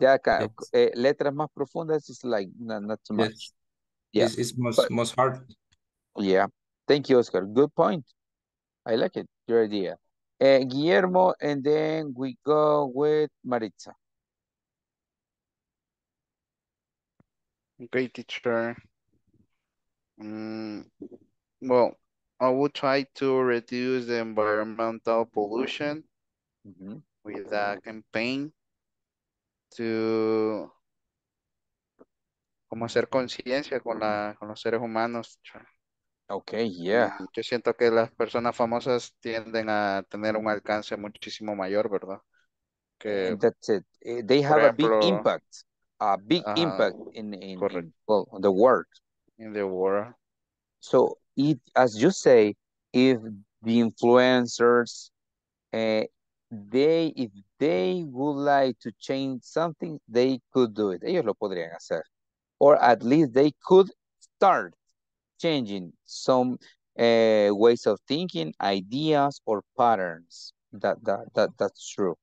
Ya ca- yes eh, letras más profundas is like not, not too much. yes Yeah, it's, it's most but most hard yeah. Thank you, Oscar. Good point. I like it, your idea. Uh, Guillermo, and then we go with Maritza. Okay, teacher. Mm, well, I will try to reduce the environmental pollution Mhm. with a campaign to como hacer conciencia con la, con los seres humanos. teacher. Okay, yeah. Yo siento que las personas famosas tienden a tener un alcance muchísimo mayor, ¿verdad? Que, that's it. Eh, They have a big ejemplo, impact, a big ajá, impact in in in well on the world. in the world. So if, as you say, if the influencers, uh, they if they would like to change something, they could do it. Ellos lo podrían hacer, or at least they could start changing some uh, ways of thinking, ideas, or patterns. That that that that's true.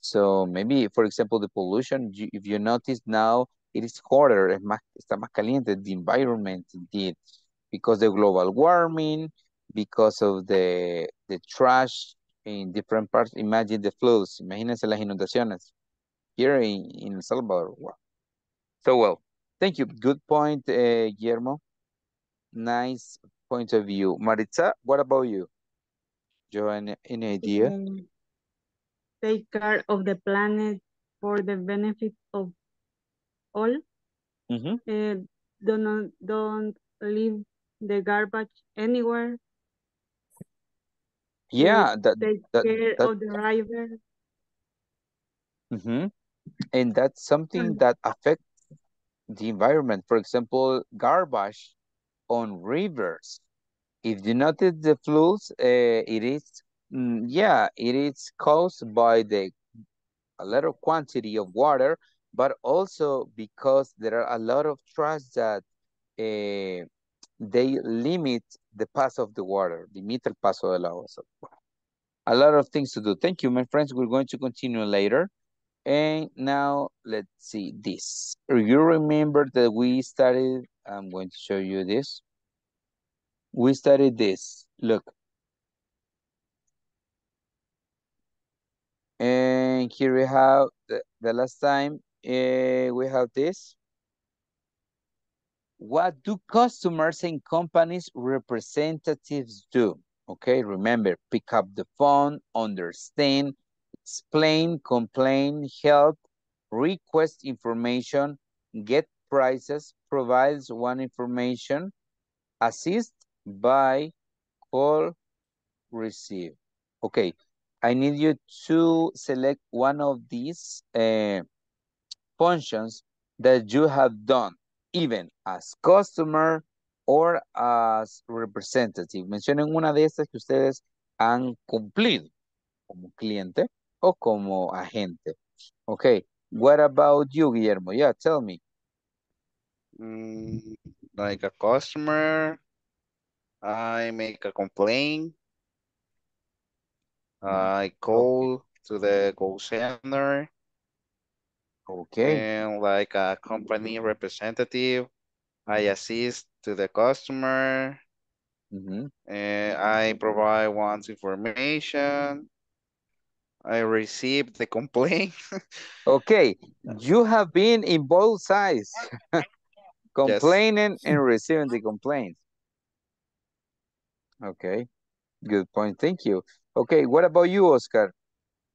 So maybe, for example, the pollution, if you notice now, it is hotter, es más, está más caliente, the environment indeed, because the global warming, because of the, the trash in different parts. Imagine the floods, imagínense las inundaciones here in, in El Salvador. So well, thank you. Good point, uh, Guillermo. Nice point of view. Maritza, what about you? You any, any idea? Um, take care of the planet for the benefit of all. Mm-hmm. Uh, don't don't leave the garbage anywhere. Yeah, that, Take that, care that, of the river. mhm. And that's something that affects the environment. For example, garbage on rivers. If you notice the flows, uh, it is, mm, yeah, it is caused by the a lot of quantity of water, but also because there are a lot of trash that uh, they limit the pass of the water, limita el paso del agua. So, a lot of things to do. Thank you, my friends. We're going to continue later. And now let's see this. You remember that we started, I'm going to show you this. We studied this. Look. And here we have the, the last time uh, we have this. What do customers and companies representatives do? Okay, remember, pick up the phone, understand, explain, complain, help, request information, get prices, provides one information, assist, buy, call, receive. Okay, I need you to select one of these uh, functions that you have done, even as customer or as representative. Mencionen una de estas que ustedes han cumplido como cliente o como agente. Okay, what about you, Guillermo? Yeah, tell me. Mm, like a customer, I make a complaint. I call to the call center. Okay. And like a company representative, I assist to the customer. Mhm. And I provide one's information. I receive the complaint. Okay, you have been in both sides, complaining and receiving the complaints. Okay, good point. Thank you. Okay, what about you, Oscar?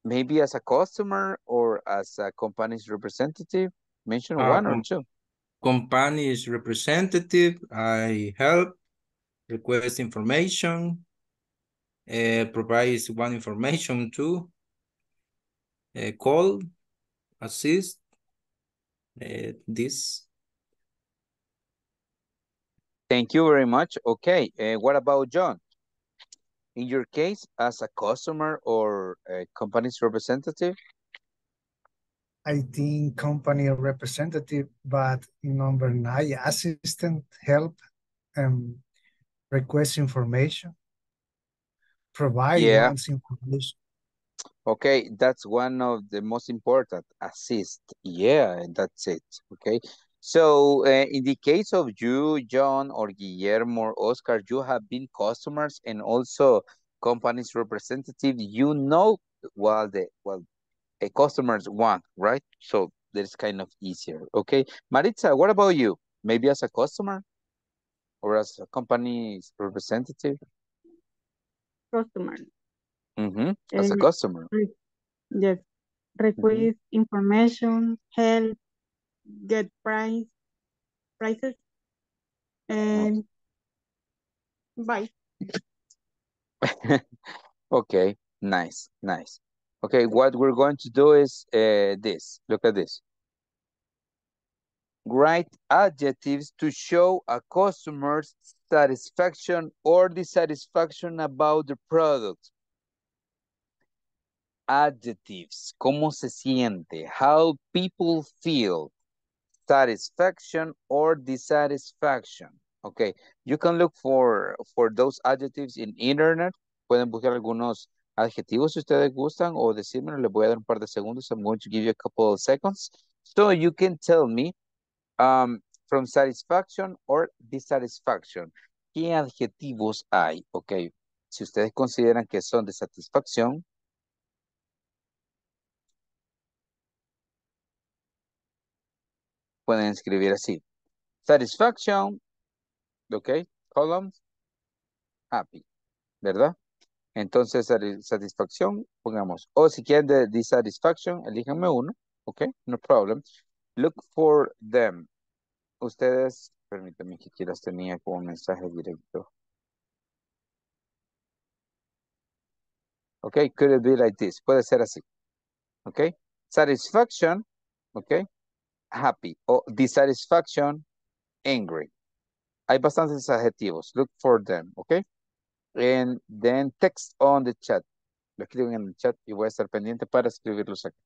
Maybe as a customer or as a company's representative? Mention Uh, one or two. Company's representative, I help, request information, uh, provides one information too, uh, call, assist, uh, this. Thank you very much. Okay, uh, what about John? In your case, as a customer or a company's representative? I think company representative, but number nine, assistant, help, um, request information, provide Yeah. information. Okay, that's one of the most important, assist. Yeah, that's it. Okay. So uh, in the case of you, John, or Guillermo, or Oscar, you have been customers and also companies representative. You know what the well, a customers want, right? So that's kind of easier. Okay. Maritza, what about you? Maybe as a customer or as a company's representative? customer. Mm-hmm. As a Eh, customer. yes. Request information, help, get price, prices, and buy. Okay, nice, nice. Okay, what we're going to do is uh, this. Look at this. Write adjectives to show a customer's satisfaction or dissatisfaction about the product. Adjectives. ¿Cómo se siente? How people feel. Satisfaction or dissatisfaction. Okay, you can look for, for those adjectives in internet. Pueden buscar algunos adjetivos si ustedes gustan o decírmelo. Les voy a dar un par de segundos. I'm going to give you a couple of seconds. So you can tell me um, from satisfaction or dissatisfaction. ¿Qué adjetivos hay? Ok, si ustedes consideran que son de satisfacción, pueden escribir así. Satisfaction, ok, column, happy, ¿verdad? Entonces, satisfacción, pongamos. O si quieren de dissatisfaction, elíjanme uno, ok, no problem. Look for them. Ustedes, permítanme que quieras tenía como mensaje directo. Ok, could it be like this? Puede ser así. Ok, satisfaction, ok, happy. O dissatisfaction, angry. Hay bastantes adjetivos. Look for them, ok. And then text on the chat. Lo escriben en el chat y voy a estar pendiente para escribirlos aquí.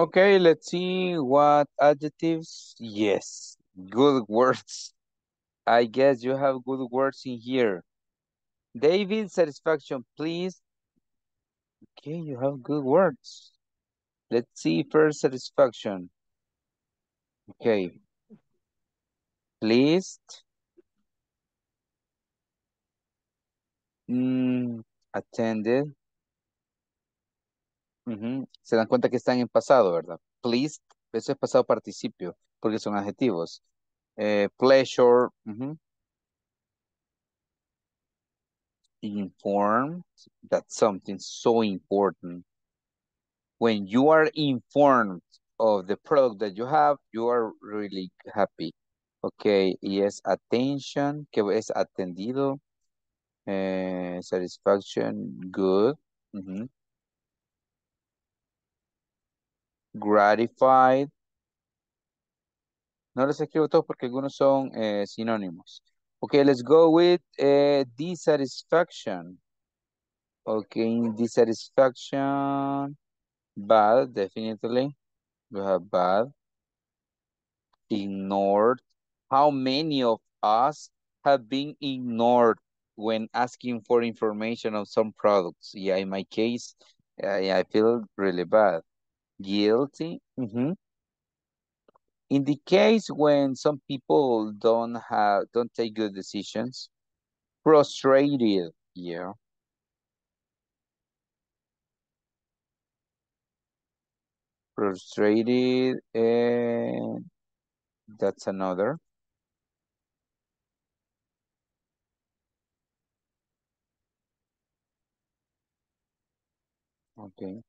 Okay, let's see what adjectives. Yes, good words. I guess you have good words in here. David, satisfaction, please. Okay, you have good words. Let's see first satisfaction. Okay. Pleased. Mm, attended. Se dan cuenta que están en pasado, ¿verdad? Pleased, eso es pasado participio, porque son adjetivos. Eh, pleasure, ujú. informed that something so important. When you are informed of the product that you have, you are really happy. Okay, yes, attention, que es atendido. Eh, satisfaction, good. Gratified. No los escribo todos porque algunos son eh, sinónimos. Okay, let's go with eh, dissatisfaction. Okay, dissatisfaction. Bad, definitely. We have bad. Ignored. How many of us have been ignored when asking for information on some products? Yeah, in my case, I, I feel really bad. Guilty. mhm. In the case when some people don't have, don't take good decisions. Frustrated. Yeah. Frustrated. And that's another. Okay.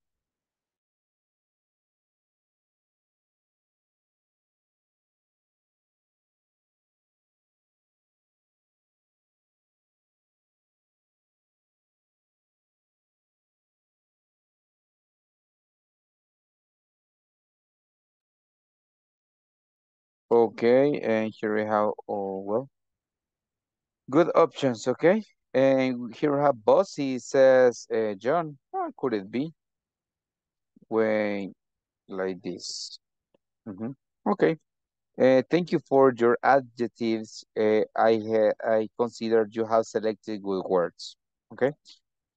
Okay, and here we have, oh, well, good options, okay? And here we have Bossy says, uh, John, how could it be? When like this. Mhm. Okay. Uh, thank you for your adjectives. Uh, I I consider you have selected good words. Okay.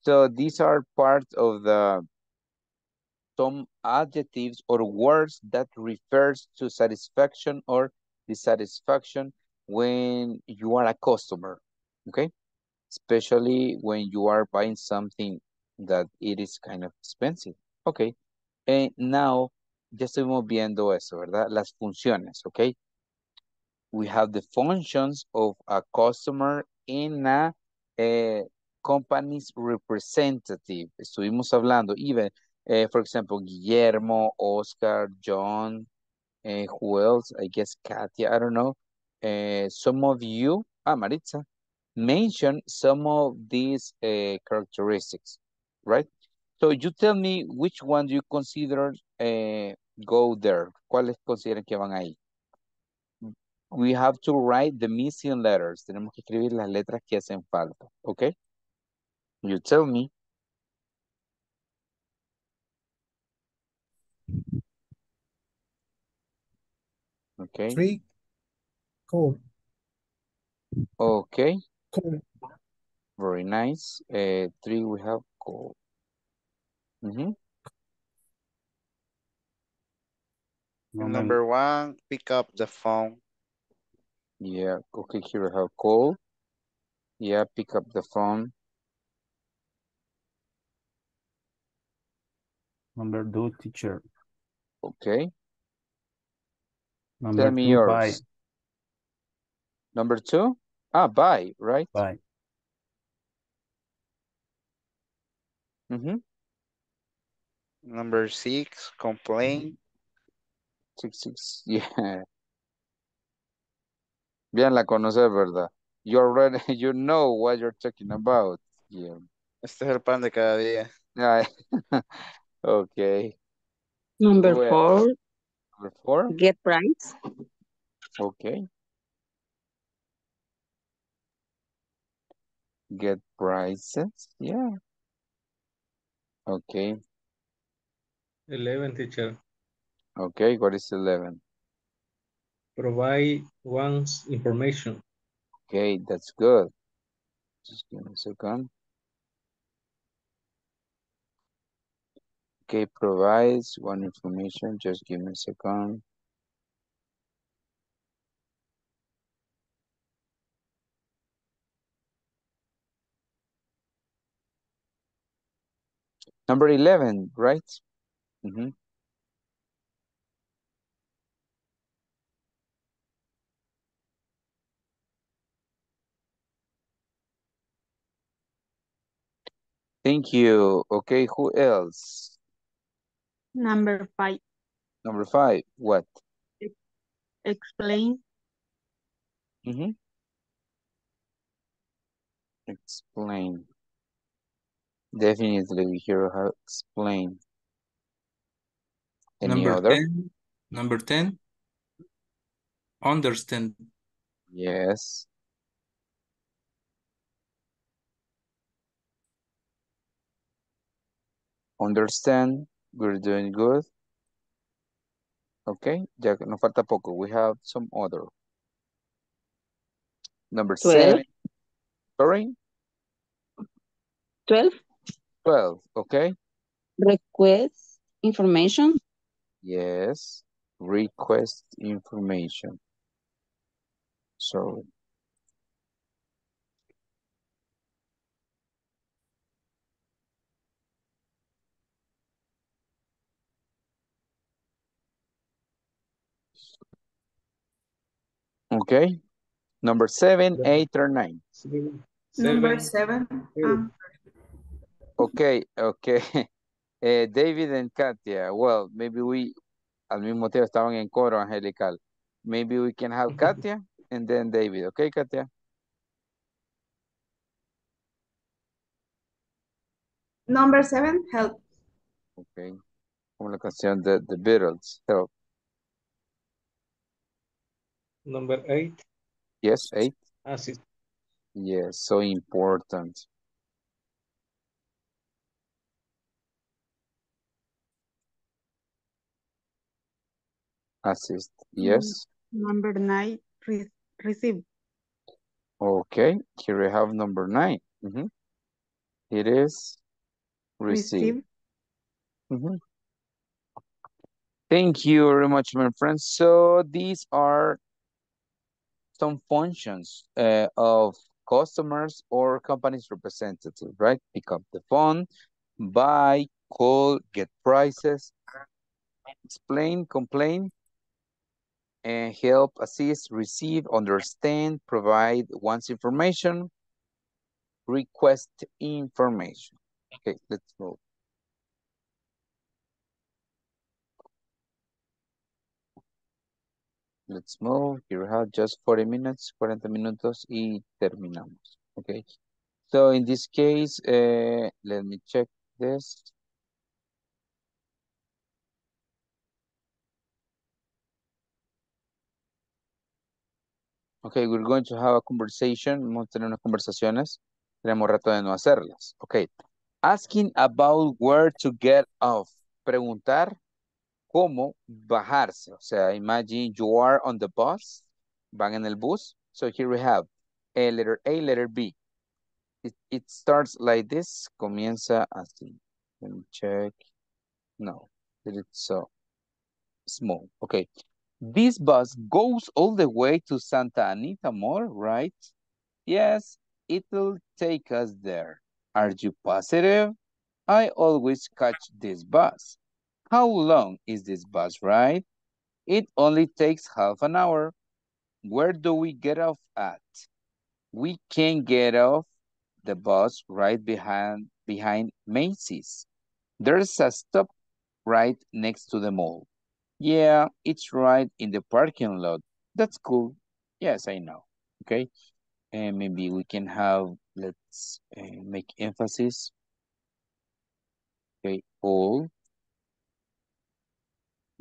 So these are part of the some adjectives or words that refers to satisfaction or dissatisfaction when you are a customer. Okay. Especially when you are buying something that it is kind of expensive. Okay. And now ya estuvimos viendo eso, ¿verdad? Las funciones, ¿ok? We have the functions of a customer in a eh, company's representative. Estuvimos hablando, even, eh, for example, Guillermo, Oscar, John, eh, who else? I guess Katia, I don't know. Eh, some of you, ah, Maritza, mentioned some of these eh, characteristics, right? So you tell me which one do you consider eh, go there? ¿Cuáles consideran que van ahí? We have to write the missing letters. Tenemos que escribir las letras que hacen falta, ¿ok? You tell me. Okay. Three. Cool. Okay. Cool. Very nice. Uh, three we have call. Mhm. Number one, pick up the phone. Yeah, okay, here we have call. Yeah, pick up the phone. Number two, teacher. Okay. Number Tell me two, yours. buy. Number two? Ah, buy, right? Buy. Mhm. Number six, complain. Six, six, yeah. Bien la conoces, ¿verdad? You already, you know what you're talking about. Yeah. Este es el pan de cada día. Ah, okay. Number Who else? four, Number four? get price. Okay. Get prices. Yeah. Okay. 11, teacher. Okay. What is 11? Provide one's information. Okay. That's good. Just give me a second. Okay. Provides one information. Just give me a second. Number 11, right? Mhm. Thank you. Okay, who else? Number five, Number five, what? explain. Mm-hmm. Explain. Definitely we hear how explain. Any Number other? 10. Number 10. Understand. Yes. Understand. We're doing good. Okay, ya nos falta poco. We have some other. Number Twelve. seven. Sorry? 12. 12, okay? Request information. Yes. Request information. So, okay. Number seven, eight, or nine. Number Seven. seven. Um, Okay, okay. Eh, David and Katia. Well, maybe we, al mismo tiempo estaban en coro angelical. Maybe we can have Katia and then David. Okay, Katia? number seven, help. Okay. Como la canción de The Beatles. Help. Number eight. Yes, eight. Assist. Yes, so important. Assist. Yes. Number nine, re- receive. Okay. Here we have number nine. Mhm. It is receive. Receive. Mhm. Thank you very much, my friends. So these are some functions uh, of customers or companies representative, right? Pick up the phone, buy, call, get prices, explain, complain, and help, assist, receive, understand, provide wants information, request information. Okay, let's move. Let's move. Here we have just 40 minutes, 40 minutos y terminamos. Okay. So in this case, uh, let me check this. Okay, we're going to have a conversation. Vamos a tener unas conversaciones. Tenemos rato de no hacerlas. Okay. Asking about where to get off. Preguntar cómo bajarse. O sea, imagine you are on the bus. Van en el bus. So here we have a letter A, letter B. It, it starts like this. Comienza así. Let me check. No, it's so small. Okay. This bus goes all the way to Santa Anita Mall, right? Yes, it'll take us there. Are you positive? I always catch this bus. How long is this bus ride? It only takes half an hour. Where do we get off at? We can get off the bus right behind behind Macy's. There's a stop right next to the mall. Yeah, it's right in the parking lot. That's cool. Yes, I know. Okay. And maybe we can have, let's uh, make emphasis. Okay, all.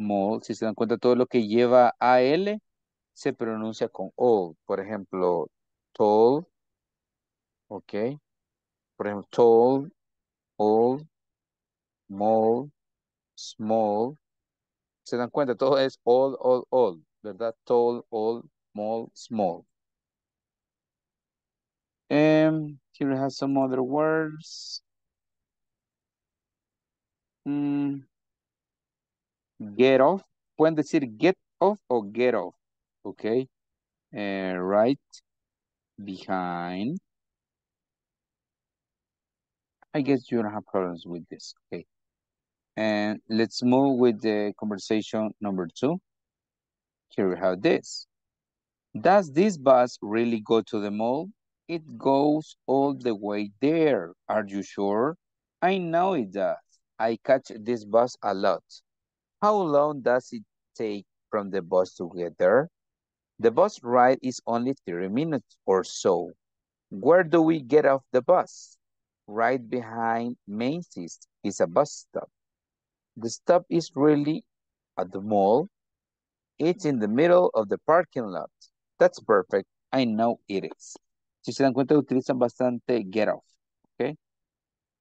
Mall, si se dan cuenta, todo lo que lleva AL se pronuncia con all. Por ejemplo, tall. Ok. Por ejemplo, tall, all, mall, small. Se dan cuenta, todo es all, all, all, ¿verdad? Tall, all, small, small. Um, here we have some other words. Mm, get off. Pueden decir get off o get off. Ok. Eh, right behind I guess you don't have problems with this. Okay. And let's move with the conversation number two. Here we have this. Does this bus really go to the mall? It goes all the way there. Are you sure? I know it does. I catch this bus a lot. How long does it take from the bus to get there? The bus ride is only 30 minutes or so. Where do we get off the bus? Right behind Macy's is a bus stop. The stop is really at the mall. It's in the middle of the parking lot. That's perfect. I know it is. Si se dan cuenta, utilizan bastante get off. Okay.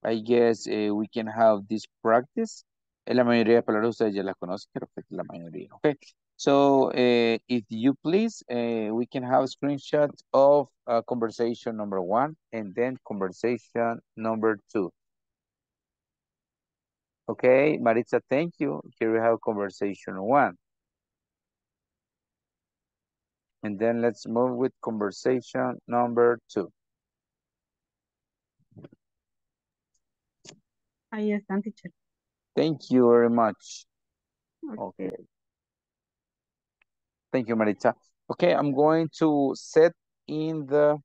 I guess uh, we can have this practice. La mayoría de palabras ustedes ya las conocen, creo que la mayoría. Okay. So uh, if you please, uh, we can have a screenshot of uh, conversation number one and then conversation number two. Okay, Maritza, thank you. Here we have conversation one. And then let's move with conversation number two. Ahí están, teacher. Thank you very much. Okay. Okay. Thank you, Maritza. Okay, I'm going to set in the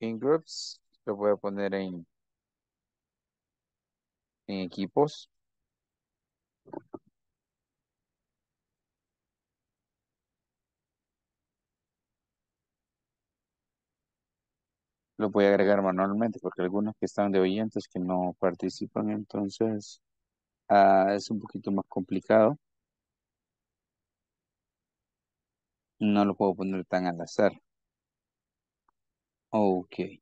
in groups. Lo voy a poner en, en equipos. Lo voy a agregar manualmente porque algunos que están de oyentes que no participan, entonces ah, es un poquito más complicado. No lo puedo poner tan al azar. Okay.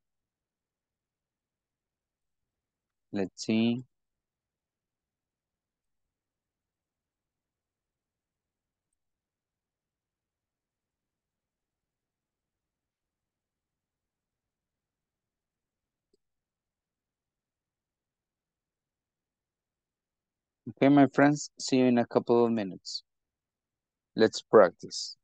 Let's see. Okay, my friends, see you in a couple of minutes. Let's practice.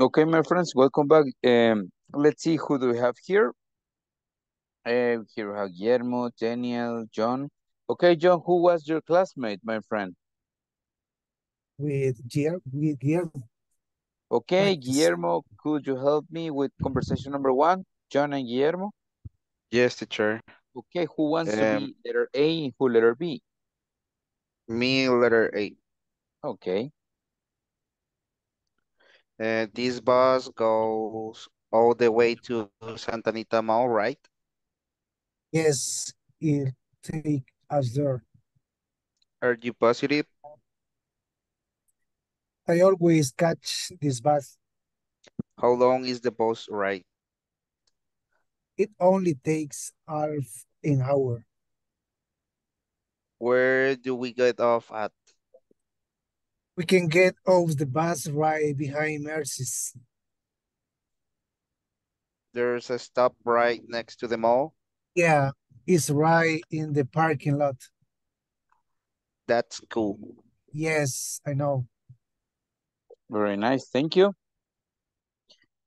Okay, my friends, welcome back. Um, let's see who do we have here. Uh, here we have Guillermo, Daniel, John. Okay, John, who was your classmate, my friend? With Gier with Guillermo. Okay, Practice. Guillermo, could you help me with conversation number one? John and Guillermo. Yes, teacher. Okay, who wants to Um, be letter A and who letter B? Me, letter A. Okay, Uh, this bus goes all the way to Santa Anita Mall, right? Yes, it takes us there. Are you positive? I always catch this bus. How long is the bus ride? It only takes half an hour. Where do we get off at? We can get off the bus right behind Macy's. There's a stop right next to the mall. Yeah, it's right in the parking lot. That's cool. Yes, I know. very nice, thank you.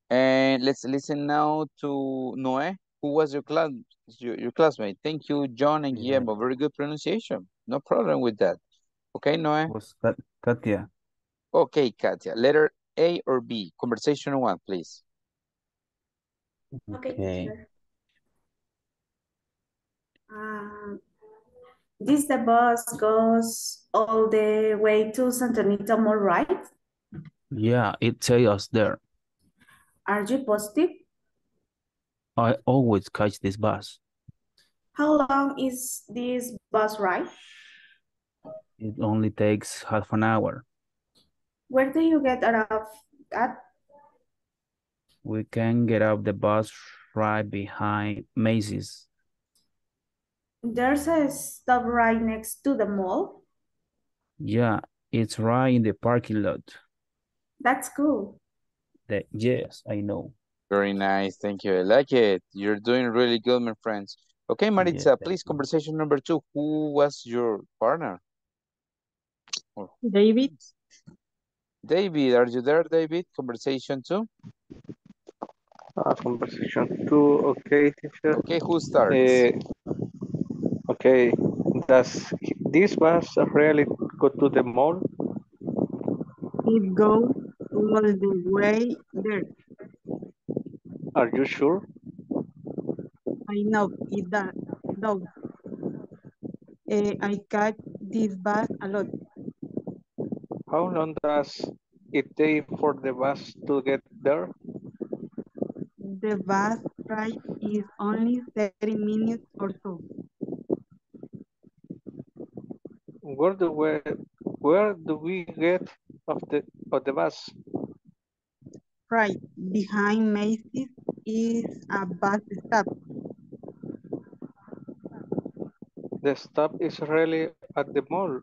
And let's listen now to Noe. Who was your class, your, your classmate? Thank you, John and Yeah. Guillermo. Very good pronunciation. No problem with that. Okay, Noe. Was Kat Katia. Okay, Katia. Letter A or B? Conversation one, please. Okay, Okay. teacher. Um, this the bus goes all the way to Santa Anita Mall, right? Yeah, it takes us there. Are you positive? I always catch this bus. How long is this bus ride? It only takes half an hour. Where do you get out of that? We can get off the bus right behind Macy's. There's a stop right next to the mall. Yeah, it's right in the parking lot. That's cool. That yes, I know. Very nice. Thank you. I like it. You're doing really good, my friends. Okay, Maritza, thank please, you. conversation number two. Who was your partner? Oh, David, David, are you there, David? Conversation two. Uh, conversation two, okay, teacher. Okay, who starts? Uh, okay, does this bus really go to the mall? it goes all the way there. Are you sure? I know it does. does. Eh, I catch this bus a lot. How long does it take for the bus to get there? The bus ride is only 30 minutes or so. Where do we, where do we get of the of the bus? Right behind Macy's is a bus stop. The stop is really at the mall.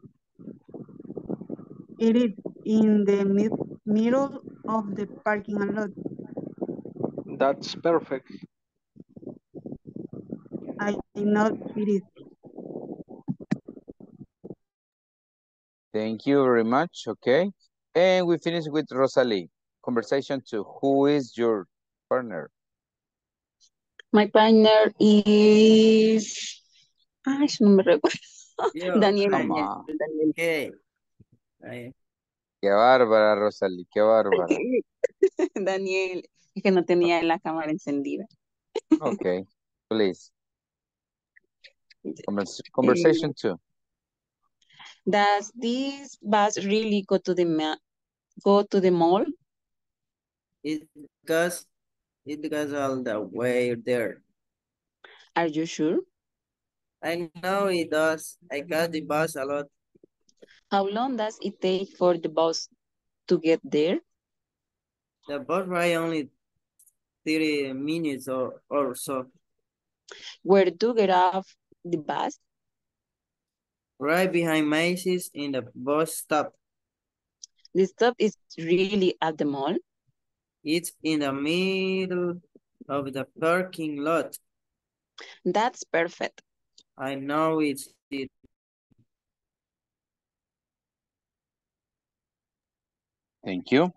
It is in the mid middle of the parking lot. That's perfect. I know it is. Thank you very much. Okay. And we finish with Rosalie. Conversation two. Who is your partner? My partner is... Ay, no me recuerdo. Daniel, Come Daniel. okay. Ahí. Qué bárbara, Rosalie. Qué bárbara. Daniel, es que no tenía la cámara encendida. Okay. Please. Convers- Conversation eh, two. Does this bus really go to the ma go to the mall? It goes, it goes all the way there. Are you sure? I know it does. I got the bus a lot. How long does it take for the bus to get there? The bus ride only 30 minutes or, or so. Where to get off the bus? Right behind Macy's in the bus stop. The stop is really at the mall. It's in the middle of the parking lot. That's perfect. I know it's it. Thank you.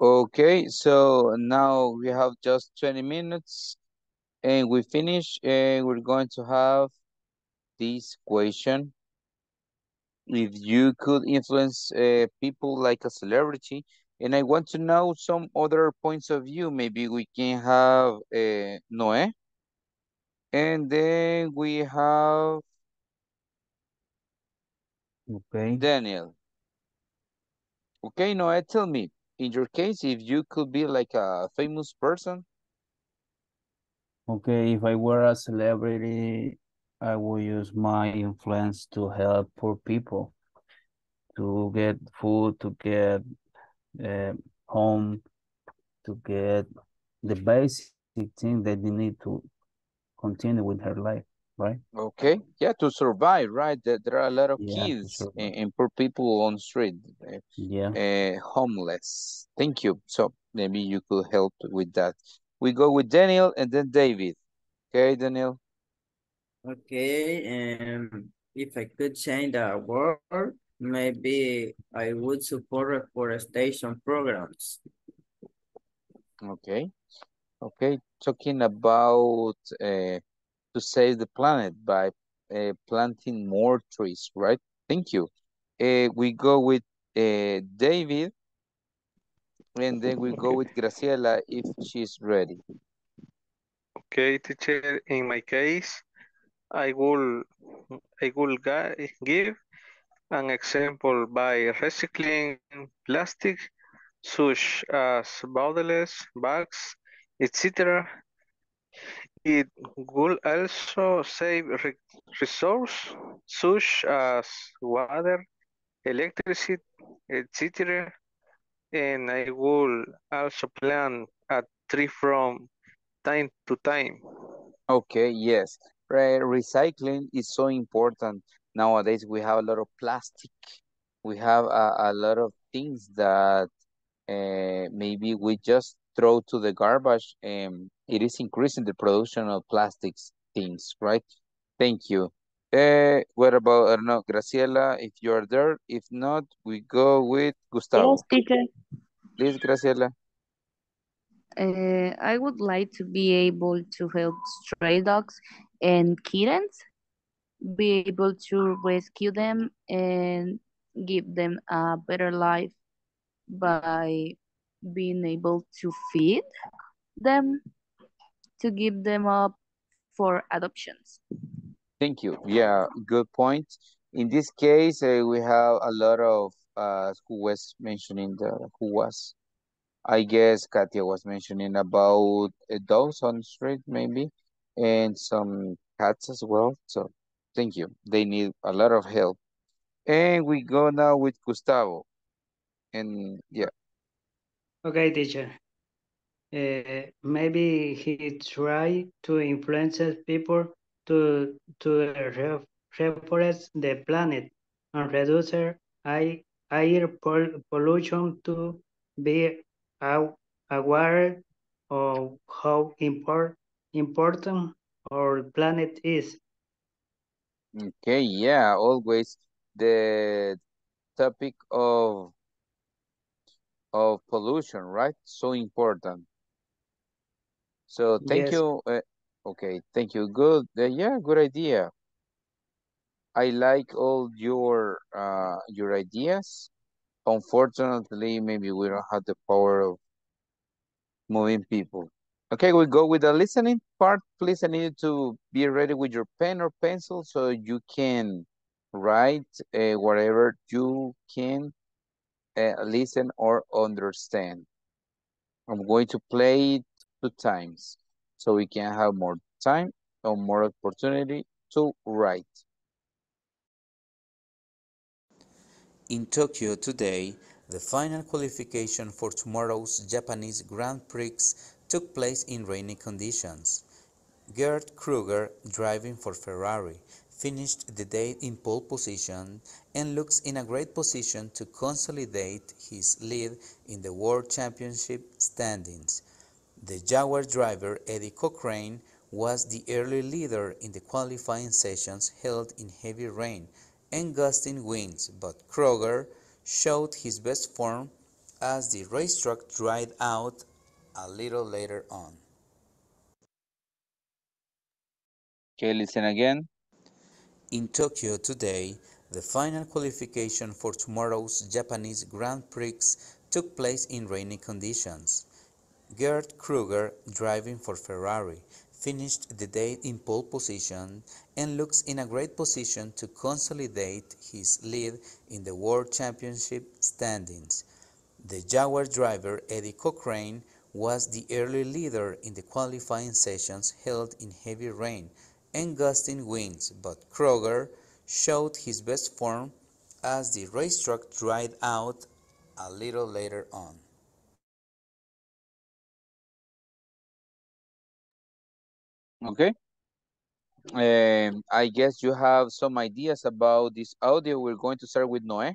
Okay, so now we have just 20 minutes and we finish and we're going to have this question. If you could influence uh, people like a celebrity, and I want to know some other points of view, maybe we can have uh, Noé, and then we have Okay. Daniel. Okay, Noé, tell me, in your case, if you could be like a famous person, Okay, if I were a celebrity, I would use my influence to help poor people, to get food, to get uh, home, to get the basic thing that they need to continue with her life, right? okay, yeah, to survive, right? There, there are a lot of Yeah, kids and, and poor people on street, uh, Yeah. uh, homeless. Thank you. So maybe you could help with that. We go with Daniel and then David. Okay, Daniel. Okay, and if I could change the world, maybe I would support reforestation programs. Okay. Okay. Talking about uh, to save the planet by uh, planting more trees, right? Thank you. Uh, we go with uh, David and then we go with Graciela if she's ready. Okay, teacher, in my case, I will I will give an example by recycling plastic such as bottles, bags, etc. It will also save re- resources such as water, electricity, etc. And I will also plant a tree from time to time. Okay, yes. Re recycling is so important. Nowadays, we have a lot of plastic. We have a, a lot of things that uh, maybe we just throw to the garbage and it is increasing the production of plastics things, right? Thank you. Uh, what about, I don't know, Graciela, if you're there. If not, we go with Gustavo. Yes, teacher. Please, Graciela. Uh, I would like to be able to help stray dogs and kittens, be able to rescue them and give them a better life by being able to feed them, to give them up for adoptions. Thank you. Yeah, good point. In this case, uh, we have a lot of, uh, who was mentioning the, who was, I guess Katia was mentioning about uh, dogs on the street maybe, and some cats as well. So thank you. They need a lot of help. And we go now with Gustavo. And yeah, Okay, teacher. Uh, maybe he try to influence people to to re reforest the planet and reduce air, air pol pollution to be aware of how import, important our planet is. okay, yeah, always the topic of of pollution, right? So important. So thank Yes. you. Uh, okay, thank you. Good. Uh, yeah, good idea. I like all your uh your ideas. Unfortunately, maybe we don't have the power of moving people. Okay, we go with the listening part. Please, I need you to be ready with your pen or pencil so you can write uh, whatever you can uh, listen or understand. I'm going to play it two times so we can have more time or more opportunity to write. In Tokyo today, the final qualification for tomorrow's Japanese Grand Prix took place in rainy conditions. Gerd Kruger, driving for Ferrari, finished the day in pole position and looks in a great position to consolidate his lead in the World Championship standings. The Jaguar driver Eddie Cochrane was the early leader in the qualifying sessions held in heavy rain and gusting winds, but Kruger showed his best form as the racetrack dried out a little later on. Okay, listen again. In Tokyo today, the final qualification for tomorrow's Japanese Grand Prix took place in rainy conditions. Gerd Kruger, driving for Ferrari, finished the day in pole position and looks in a great position to consolidate his lead in the World Championship standings. The Jaguar driver Eddie Cochrane was the early leader in the qualifying sessions held in heavy rain and gusting winds, but Kruger showed his best form as the racetrack dried out a little later on. Okay. Um, I guess you have some ideas about this audio. We're going to start with Noé,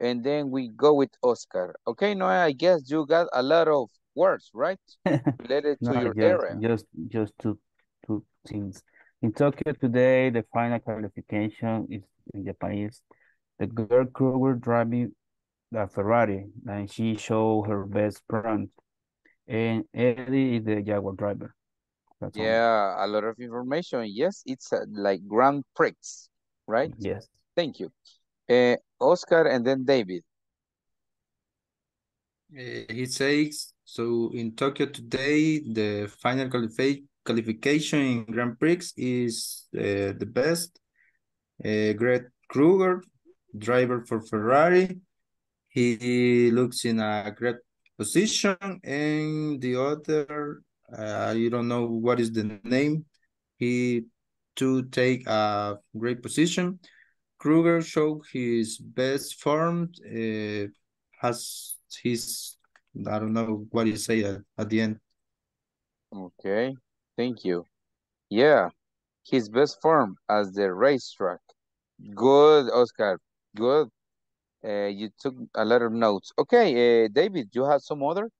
and then we go with Oscar. Okay, Noé, I guess you got a lot of words, right? Related to No, your just area. just just two two things. In Tokyo today, the final qualification is in Japanese. The girl Kruger driving the Ferrari, and she showed her best front. And Eddie is the Jaguar driver. That's all. Yeah, a lot of information. Yes, it's uh, like Grand Prix, right? Yes. Thank you. Uh, Oscar and then David. Uh, he says, so in Tokyo today, the final qualifi qualification in Grand Prix is uh, the best. Uh, Greg Kruger, driver for Ferrari. He looks in a great position, and the other, uh, you don't know what is the name. He to take a great position. Kruger showed his best form, uh, has his, I don't know what you say at, at the end. Okay, thank you. Yeah, his best form as the racetrack. Good, Oscar. Good. Uh, you took a lot of notes. Okay, uh, David, you have some other?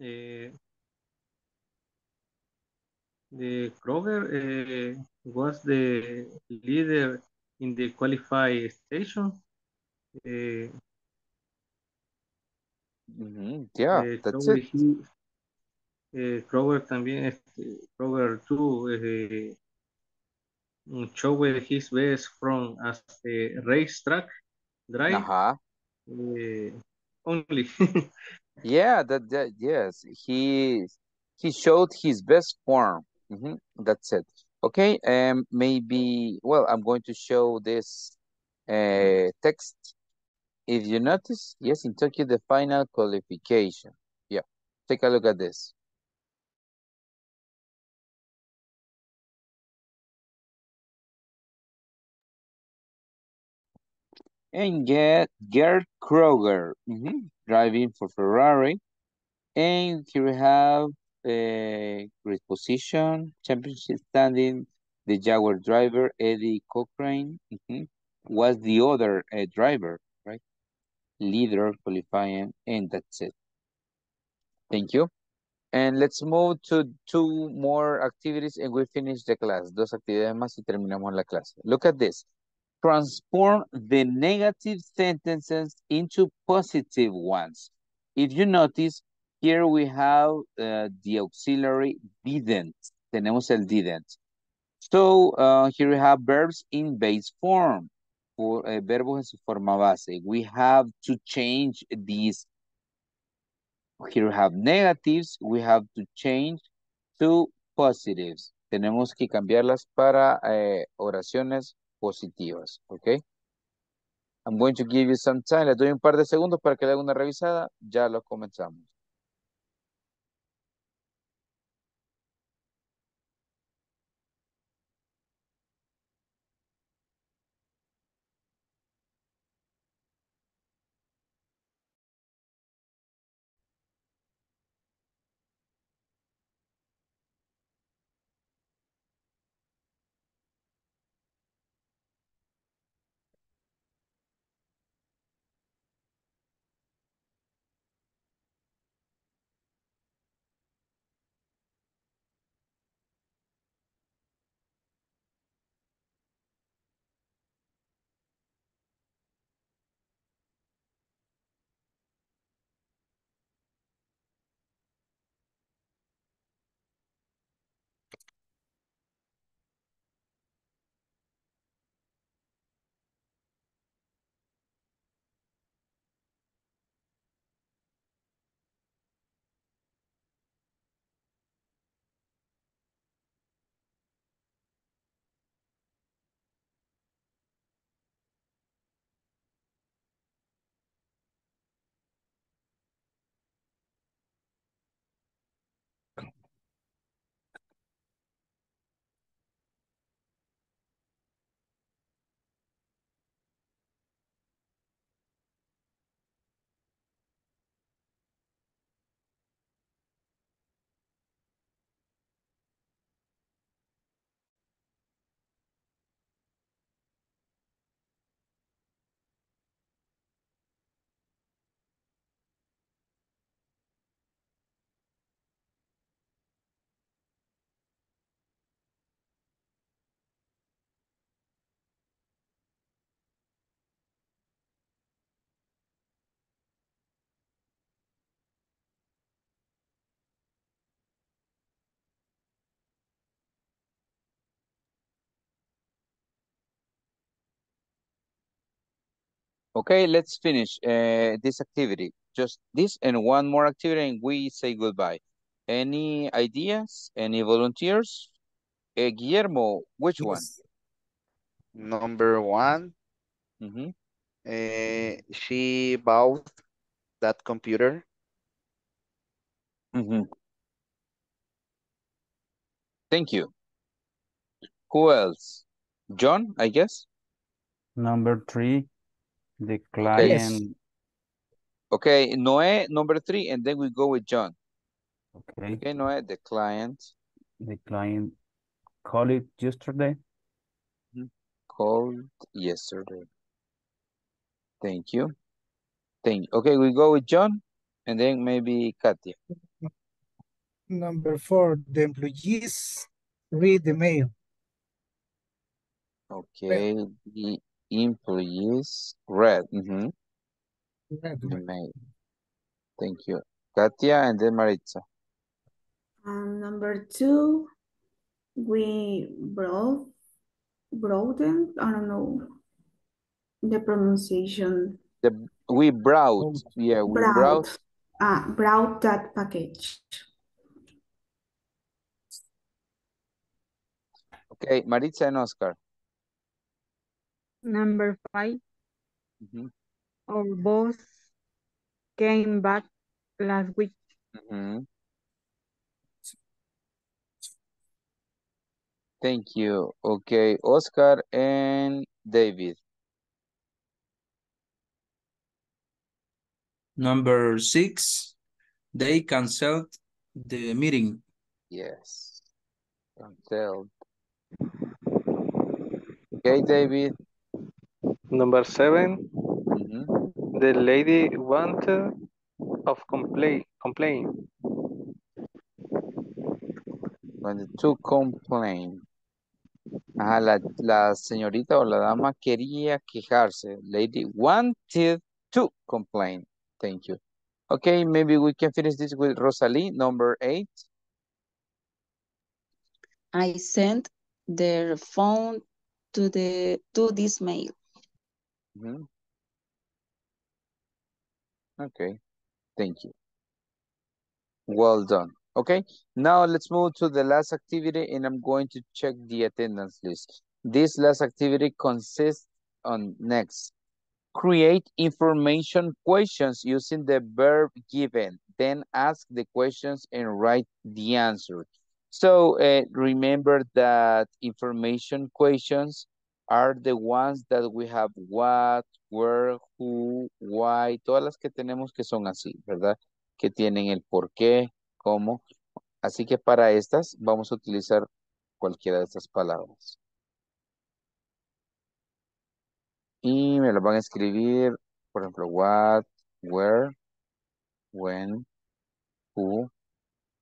Uh, the Kroger uh, was the leader in the qualify station. Uh, Mhm, Yeah, eh, that's Kroger, it. he- Kroger también, este, Kroger too, mm, showed his best from as a racetrack drive eh, only. Yeah, that, that yes, he he showed his best form. Mhm, That's it. Okay, um, maybe, well, I'm going to show this uh, text. If you notice, yes, in Tokyo, the final qualification. Yeah, take a look at this. And get Gerd Kroger, mhm, driving for Ferrari. And here we have a great position, championship standing. The Jaguar driver, Eddie Cochrane, mhm, was the other uh, driver, right? Leader qualifying, and that's it. Thank you. And let's move to two more activities and we finish the class. Dos actividades más y terminamos la clase. Look at this. Transform the negative sentences into positive ones. If you notice, here we have uh, the auxiliary didn't. Tenemos el didn't. So uh, here we have verbs in base form. For, uh, verbos en su forma base. We have to change these. Here we have negatives. We have to change to positives. Tenemos que cambiarlas para eh, oraciones positivas. ¿Ok? I'm going to give you some time. Les doy un par de segundos para que le haga una revisada. Ya lo comenzamos. Okay, let's finish uh, this activity. Just this and one more activity and we say goodbye. Any ideas? Any volunteers? Uh, Guillermo, which one? Number one, Mhm. eh, she bought that computer. Mhm. Thank you. Who else? John, I guess? Number three, the Okay. client, Okay, Noé, number three, and then we go with John. okay, Okay, Noé, the client the client called it yesterday. Mm-hmm. called yesterday. Thank you. Thank you. Okay, we go with John, and then maybe Katia. Number four, the employees read the mail. Okay, the employees read. mhm, Read the The mail. mail. Thank you. Katia and then Maritza. And number two, we brought, broadened, I don't know, the pronunciation, The, we brought, yeah, we brought. brought, ah, brought that package. Okay, Maritza and Oscar. Number five, Mhm, our boss came back last week. mhm. Thank you. Okay, Oscar and David. Number six, they canceled the meeting. Yes. Canceled. Okay, David. Number seven, Mhm. the lady wanted of complain complain. Wanted to complain. Ajá, la, la señorita o la dama quería quejarse. Lady wanted to complain. Thank you. Okay, maybe we can finish this with Rosalie, number eight. I sent their phone to the to this mail. Mhm. Okay, thank you. Well done. Okay, now let's move to the last activity and I'm going to check the attendance list. This last activity consists on next. Create information questions using the verb given, then ask the questions and write the answer. So uh, remember that information questions are the ones that we have what, where, who, why, todas las que tenemos que son así, ¿verdad? Que tienen el por qué, cómo. Así que para estas vamos a utilizar cualquiera de estas palabras. Y me lo van a escribir, por ejemplo, what, where, when, who,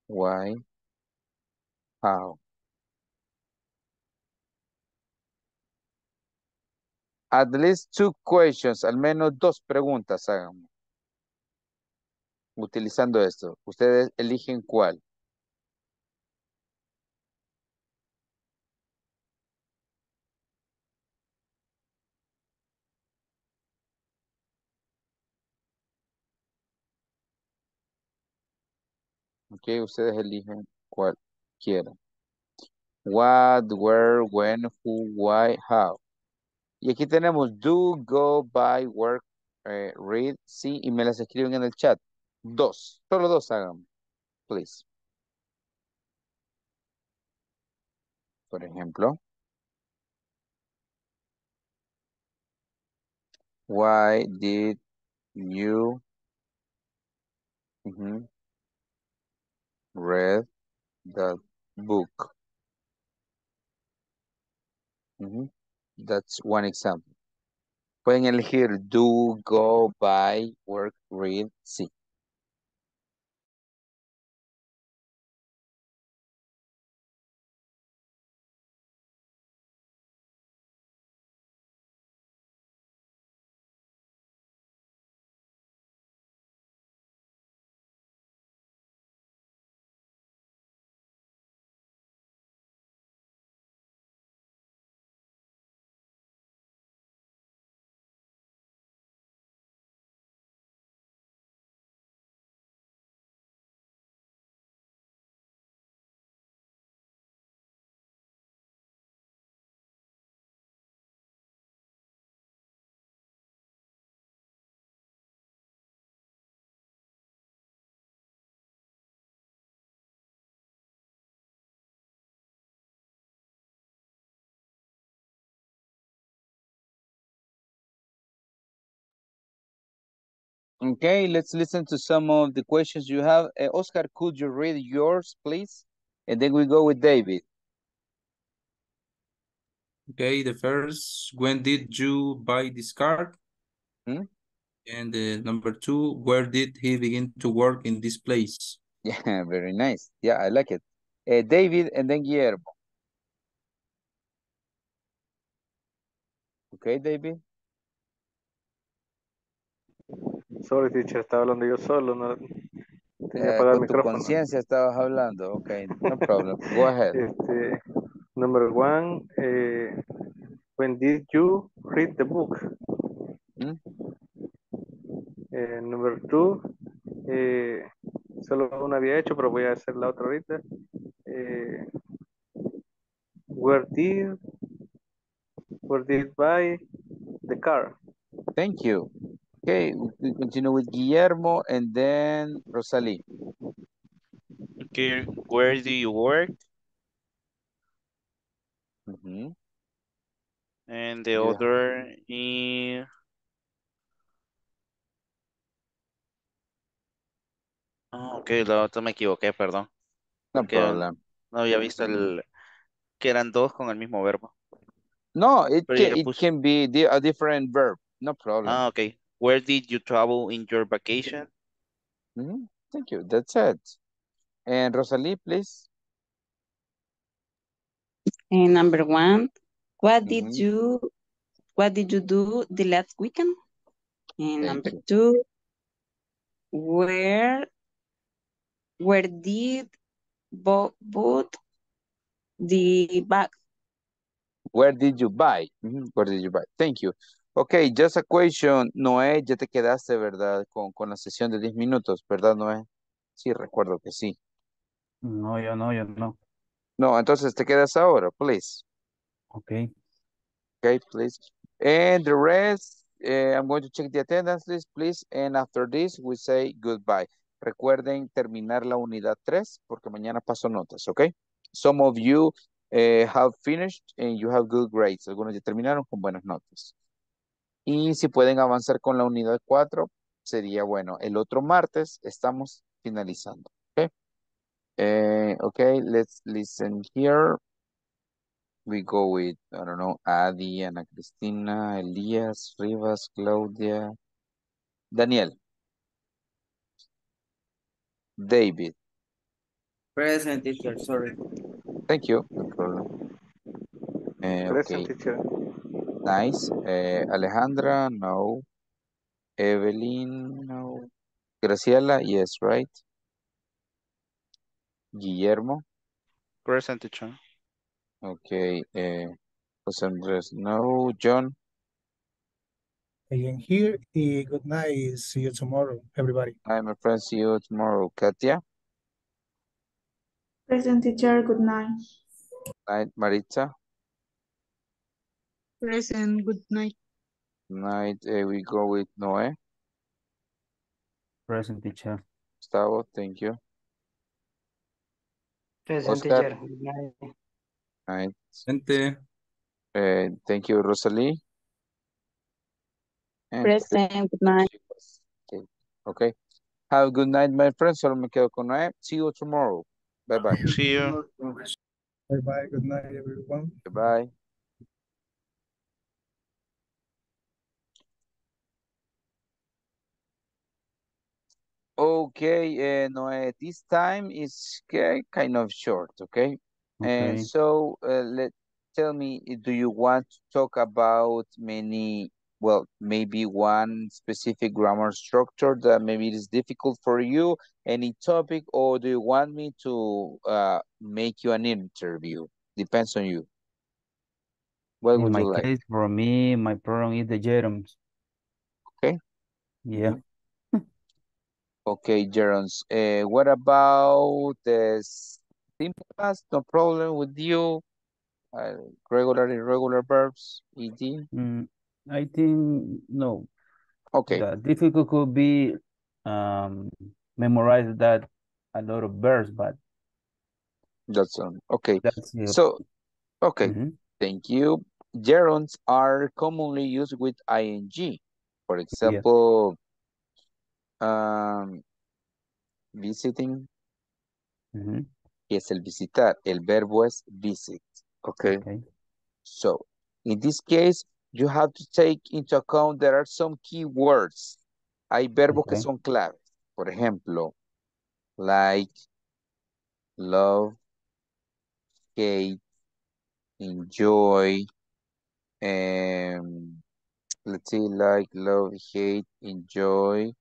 why, how. At least two questions, al menos dos preguntas hagan. Utilizando esto. Ustedes eligen cuál. Ok, ustedes eligen cuál quieran. What, where, when, who, why, how. Y aquí tenemos do, go, buy, work, eh, read, see, y me las escriben en el chat. Dos, solo dos hagan, please. Por ejemplo. Why did you read that book? That's one example. Pueden elegir do, go, buy, work, read, see. Okay, let's listen to some of the questions you have. Uh, Oscar, could you read yours, please? And then we go with David. Okay, the first, when did you buy this car? Hmm? And uh, number two, where did he begin to work in this place? Yeah, very nice. Yeah, I like it. Uh, David and then Guillermo. Okay, David. Sorry, teacher, estaba hablando yo solo, no tenía Eh, el micrófono. conciencia estabas hablando. Okay, no problem. Go ahead. Este, number one, eh, when did you read the book? Hmm? Eh, number two, eh, solo una había hecho, pero voy a hacer la otra ahorita. Where did, where did buy the car? Thank you. Okay, we continue with Guillermo and then Rosalie. Okay, where do you work? Mhm. And the Yeah. other is Ah, ok, la otra me equivoqué, perdón. No problem. no había visto el que eran dos con el mismo verbo. No, it can, it be a different verb. No problem. Ah, ok. Where did you travel in your vacation? Mhm. Thank you. That's it. And Rosalie, please. And number one, what did Mhm. you what did you do the last weekend? And Thank number you. two, where where did Bob bought the bag? Where did you buy? Mhm, Where did you buy? Thank you. Okay, just a question. Noé, ya te quedaste, ¿verdad? Con, con la sesión de 10 minutos, ¿verdad, Noé? Sí, recuerdo que sí. No, yo no, yo no. No, entonces te quedas ahora, please. Okay. Okay, please. And the rest, eh, I'm going to check the attendance list, please. And after this, we say goodbye. Recuerden terminar la unidad 3 porque mañana paso notas, ¿ok? Some of you eh, have finished and you have good grades. Algunos ya terminaron con buenas notas. Y si pueden avanzar con la unidad 4, sería bueno. El otro martes estamos finalizando, ¿ok? Eh, okay, let's listen here. We go with, I don't know, Adi, Ana Cristina, Elías, Rivas, Claudia, Daniel, David. Present teacher, sorry. Thank you. No problem. Eh, Present, okay, teacher. Nice. Eh, Alejandra, no. Evelyn, no. Graciela, yes, right. Guillermo, Present teacher. okay. Eh, José Andrés, no. John, Again here, eh, good night. See you tomorrow, everybody. I'm a friend. See you tomorrow. Katia, Present teacher, good night. night. Maritza, Present, good night. night. Eh, we go with Noé. Present teacher. Gustavo, thank you. Present Oscar, teacher. Good night. night. Gente, Eh, thank you, Rosalie. And Present, good night. Okay. okay. Have a good night, my friends. Solo me quedo con Noé. See you tomorrow. Bye bye. See you. Bye bye. Good night, everyone. Goodbye. Okay, uh, Noé, this time is kind of short, okay? And Okay. so, uh, let tell me, do you want to talk about many, well, maybe one specific grammar structure that maybe it is difficult for you, any topic, or do you want me to uh, make you an interview? Depends on you. What In would my you like? case, for me, my problem is the gerunds. Okay. Yeah. Okay, Gerunds. Uh, what about the simple past? No problem with you. Uh, regular, irregular verbs, ed. Mm, I think no. Okay, The difficult could be um memorize that a lot of verbs, but that's um, okay. that's it. So, okay, Mhm. thank you. Gerunds are commonly used with ing. For Yeah. Um, visiting, Mhm. que es el visitar. El verbo es visit. Okay. Okay. So, in this case, you have to take into account there are some key words. Hay verbos que Okay. son claves. Por ejemplo, like, love, hate, enjoy, um, let's see, like, love, hate, enjoy,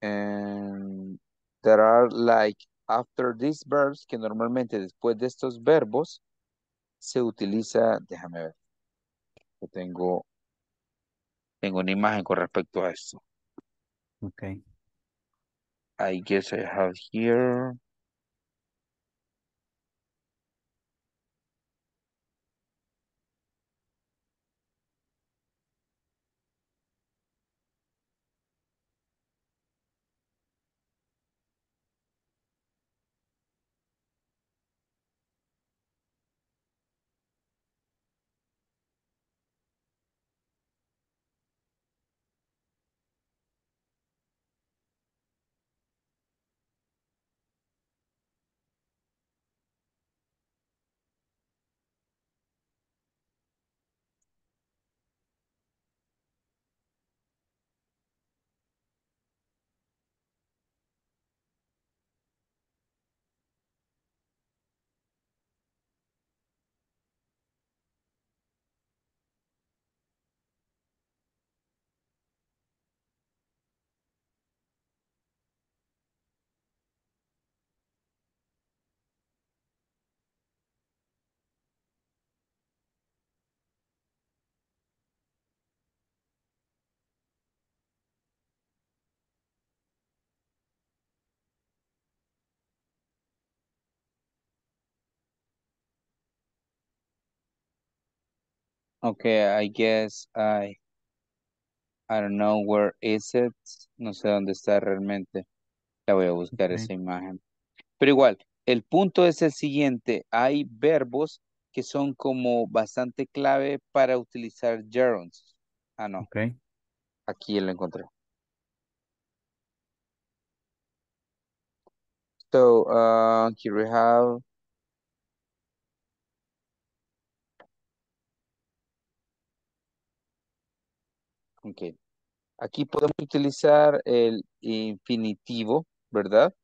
and there are like after these verbs que normalmente después de estos verbos se utiliza, déjame ver, que tengo, tengo una imagen con respecto a esto. Okay. I guess I have here. Okay, I guess I, I don't know where is it. No sé dónde está realmente. Ya voy a buscar Okay. esa imagen. Pero igual, el punto es el siguiente. Hay verbos que son como bastante clave para utilizar gerunds. Ah, no, Okay. aquí lo encontré. So, uh, here we have Ok. Aquí podemos utilizar el infinitivo, ¿verdad?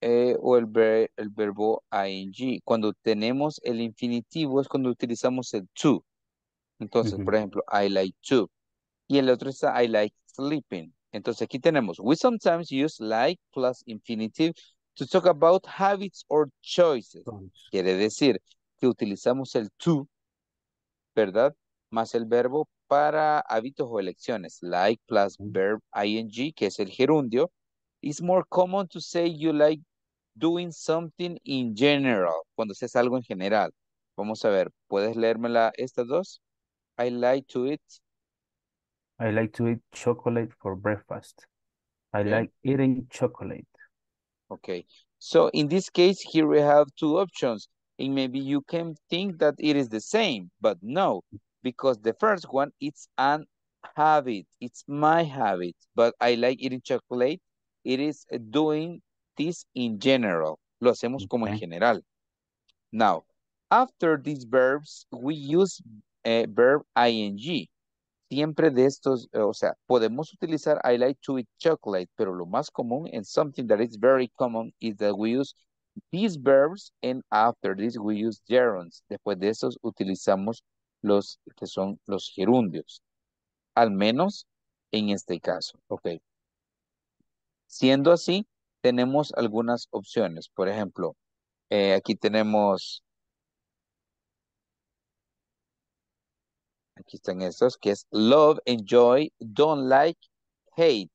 Eh, o el, ver- el verbo ing. Cuando tenemos el infinitivo es cuando utilizamos el to. Entonces, por ejemplo, I like to. Y el otro está I like sleeping. Entonces aquí tenemos, we sometimes use like plus infinitive to talk about habits or choices. Quiere decir que utilizamos el to ¿verdad? Más el verbo para hábitos o elecciones, like plus verb ing, que es el gerundio. It's more common to say you like doing something in general, cuando se hace algo en general. Vamos a ver, ¿puedes leérmela estas dos? I like to eat. I like to eat chocolate for breakfast. I like eating chocolate. Okay. So in this case, here we have two options. And maybe you can think that it is the same, but no, because the first one, it's an habit. It's my habit, but I like eating chocolate. It is doing this in general. Lo hacemos como en general. Now, after these verbs, we use a verb ing. Siempre de estos, eh, o sea, podemos utilizar I like to eat chocolate, pero lo más común and something that is very common is that we use these verbs and after this we use gerunds. Después de esos utilizamos los que son los gerundios. Al menos en este caso. Ok. Siendo así, tenemos algunas opciones. Por ejemplo, eh, aquí tenemos Aquí están estos, que es love, enjoy, don't like, hate.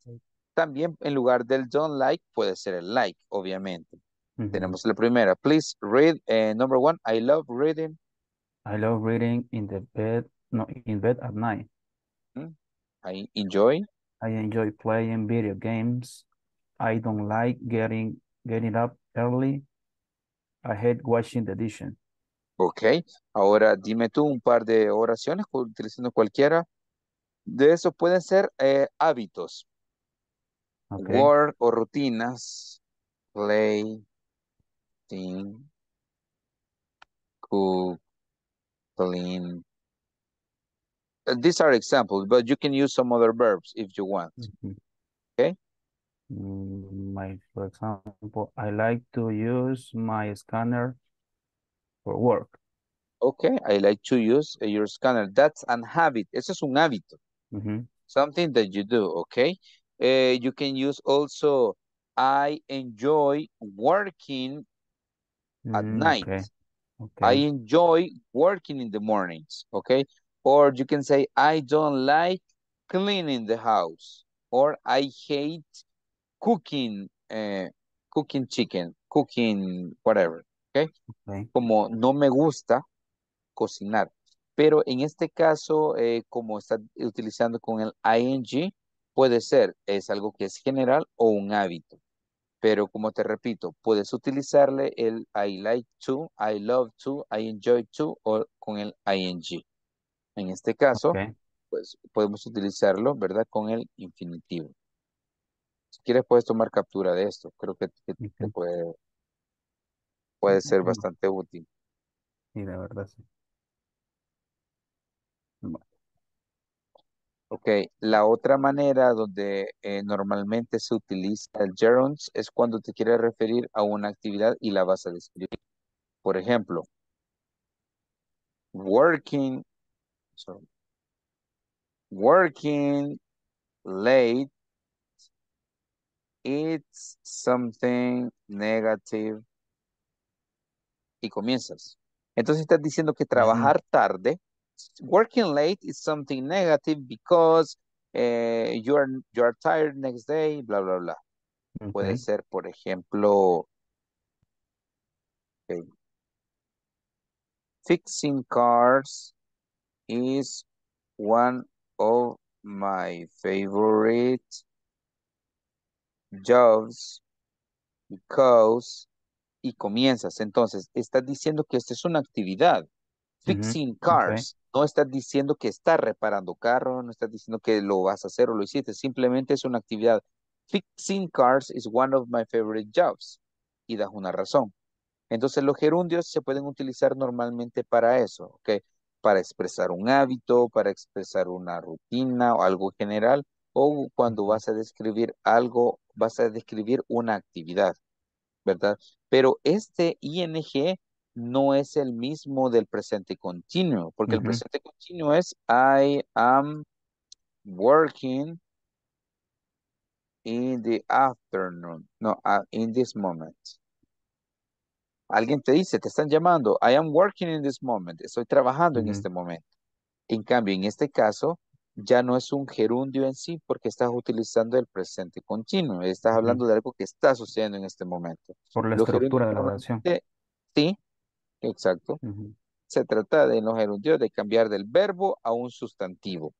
También en lugar del don't like puede ser el like, obviamente. Tenemos la primera. Please read. eh, number one, I love reading. I love reading in the bed, no, in bed at night. I enjoy. I enjoy playing video games. I don't like getting getting up early. I hate washing the dishes. Ok. Ahora dime tú un par de oraciones utilizando cualquiera. De eso pueden ser eh, hábitos. Work o rutinas. Play, sing, cook, clean. Uh, These are examples, but you can use some other verbs if you want. Mhm. Okay. Mm, My, for example, I like to use my scanner for work. Okay, I like to use uh, your scanner. That's an habit. Ese es un hábito. Mhm. Something that you do, okay? Uh, you can use also, I enjoy working at Mm, night. okay. I enjoy working in the mornings, okay? Or you can say, I don't like cleaning the house. Or I hate cooking, uh, cooking chicken, cooking whatever, okay? Okay. Como no me gusta cocinar. Pero en este caso, eh, como está utilizando con el ing, puede ser, es algo que es general o un hábito. Pero como te repito, puedes utilizarle el I like to, I love to, I enjoy to o con el ing. En este caso, Okay. pues podemos utilizarlo, ¿verdad? Con el infinitivo. Si quieres puedes tomar captura de esto. Creo que, que te puede, puede ser bastante útil. Sí, la verdad, sí. Va- Ok, la otra manera donde eh, normalmente se utiliza el gerunds es cuando te quieres referir a una actividad y la vas a describir. Por ejemplo, working, sorry, working late, it's something negative y comienzas. Entonces estás diciendo que trabajar tarde, working late is something negative because eh, you are, you are tired next day, bla, bla, bla. Puede ser, por ejemplo, ok, fixing cars is one of my favorite jobs because y comienzas. Entonces, estás diciendo que esta es una actividad. Fixing cars. No estás diciendo que estás reparando carro, no estás diciendo que lo vas a hacer o lo hiciste, simplemente es una actividad. Fixing cars is one of my favorite jobs. Y das una razón. Entonces los gerundios se pueden utilizar normalmente para eso, ¿ok? Para expresar un hábito, para expresar una rutina o algo general, o cuando vas a describir algo, vas a describir una actividad, ¿verdad? Pero este ing no es el mismo del presente continuo, porque el presente continuo es I am working in the afternoon, no, uh, in this moment. Alguien te dice, te están llamando, I am working in this moment, estoy trabajando en Ujú. este momento. En cambio, en este caso, ya no es un gerundio en sí porque estás utilizando el presente continuo, estás hablando de algo que está sucediendo en este momento. Por la estructura de la oración. sí, exacto. Se trata de en los gerundios de cambiar del verbo a un sustantivo.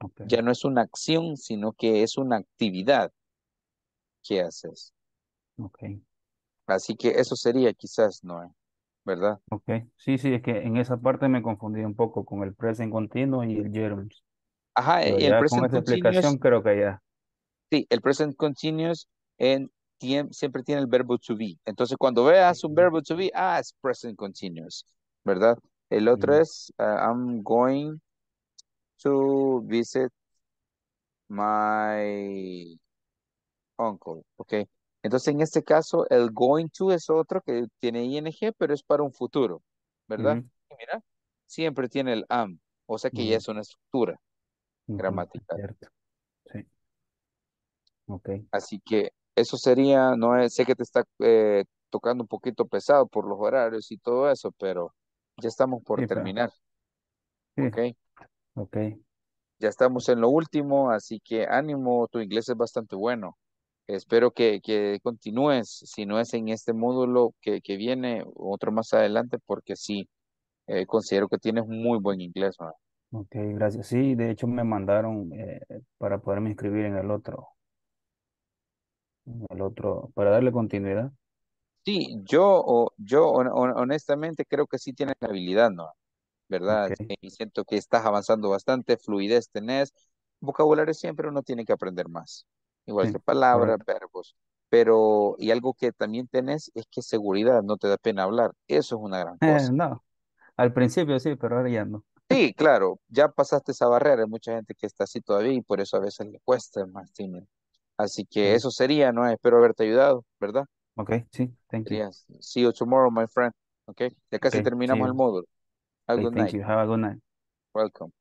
Okay. Ya no es una acción, sino que es una actividad que haces. Okay. Así que eso sería quizás, Noé, ¿verdad? Okay. Sí, sí, es que en esa parte me confundí un poco con el present continuo y el gerunds. Ajá, Pero el ya con present esa continuous explicación creo que ya. Sí, el present continuous en, siempre tiene el verbo to be. Entonces, cuando veas un verbo to be, ah, es present continuous, ¿verdad? El otro es, uh, I'm going to visit my uncle, ¿ok? Entonces, en este caso, el going to es otro que tiene ing, pero es para un futuro, ¿verdad? Y mira, siempre tiene el am, o sea que ya es una estructura gramatical. Cierto. Sí. Ok. Así que eso sería, no es- sé que te está eh, tocando un poquito pesado por los horarios y todo eso, pero ya estamos por Sí, terminar, Sí. ¿ok? Ok. Ya estamos en lo último, así que ánimo, tu inglés es bastante bueno. Espero que, que continúes, si no es en este módulo que, que viene, otro más adelante, porque sí, eh, considero que tienes muy buen inglés, ¿no? Ok, gracias. Sí, de hecho me mandaron eh, para poderme inscribir en el otro, el otro, para darle continuidad. Sí, yo, yo hon- hon- honestamente creo que sí tienes la habilidad, ¿no? ¿verdad? Y siento que estás avanzando bastante, fluidez tenés, vocabulario siempre uno tiene que aprender más. igual Sí, que palabras, correcto. verbos. Pero, y algo que también tenés es que seguridad, no te da pena hablar. Eso es una gran Eh, cosa. no, al principio sí, pero ahora ya no. Sí, claro, ya pasaste esa barrera. Hay mucha gente que está así todavía y por eso a veces le cuesta es más tímido. Así que eso sería, ¿no? Espero haberte ayudado, ¿verdad? Ok, sí, thank you. See you tomorrow, my friend. Ok, ya casi Okay, terminamos el módulo. Have a Okay, good thank night. you. Have a good night. Welcome.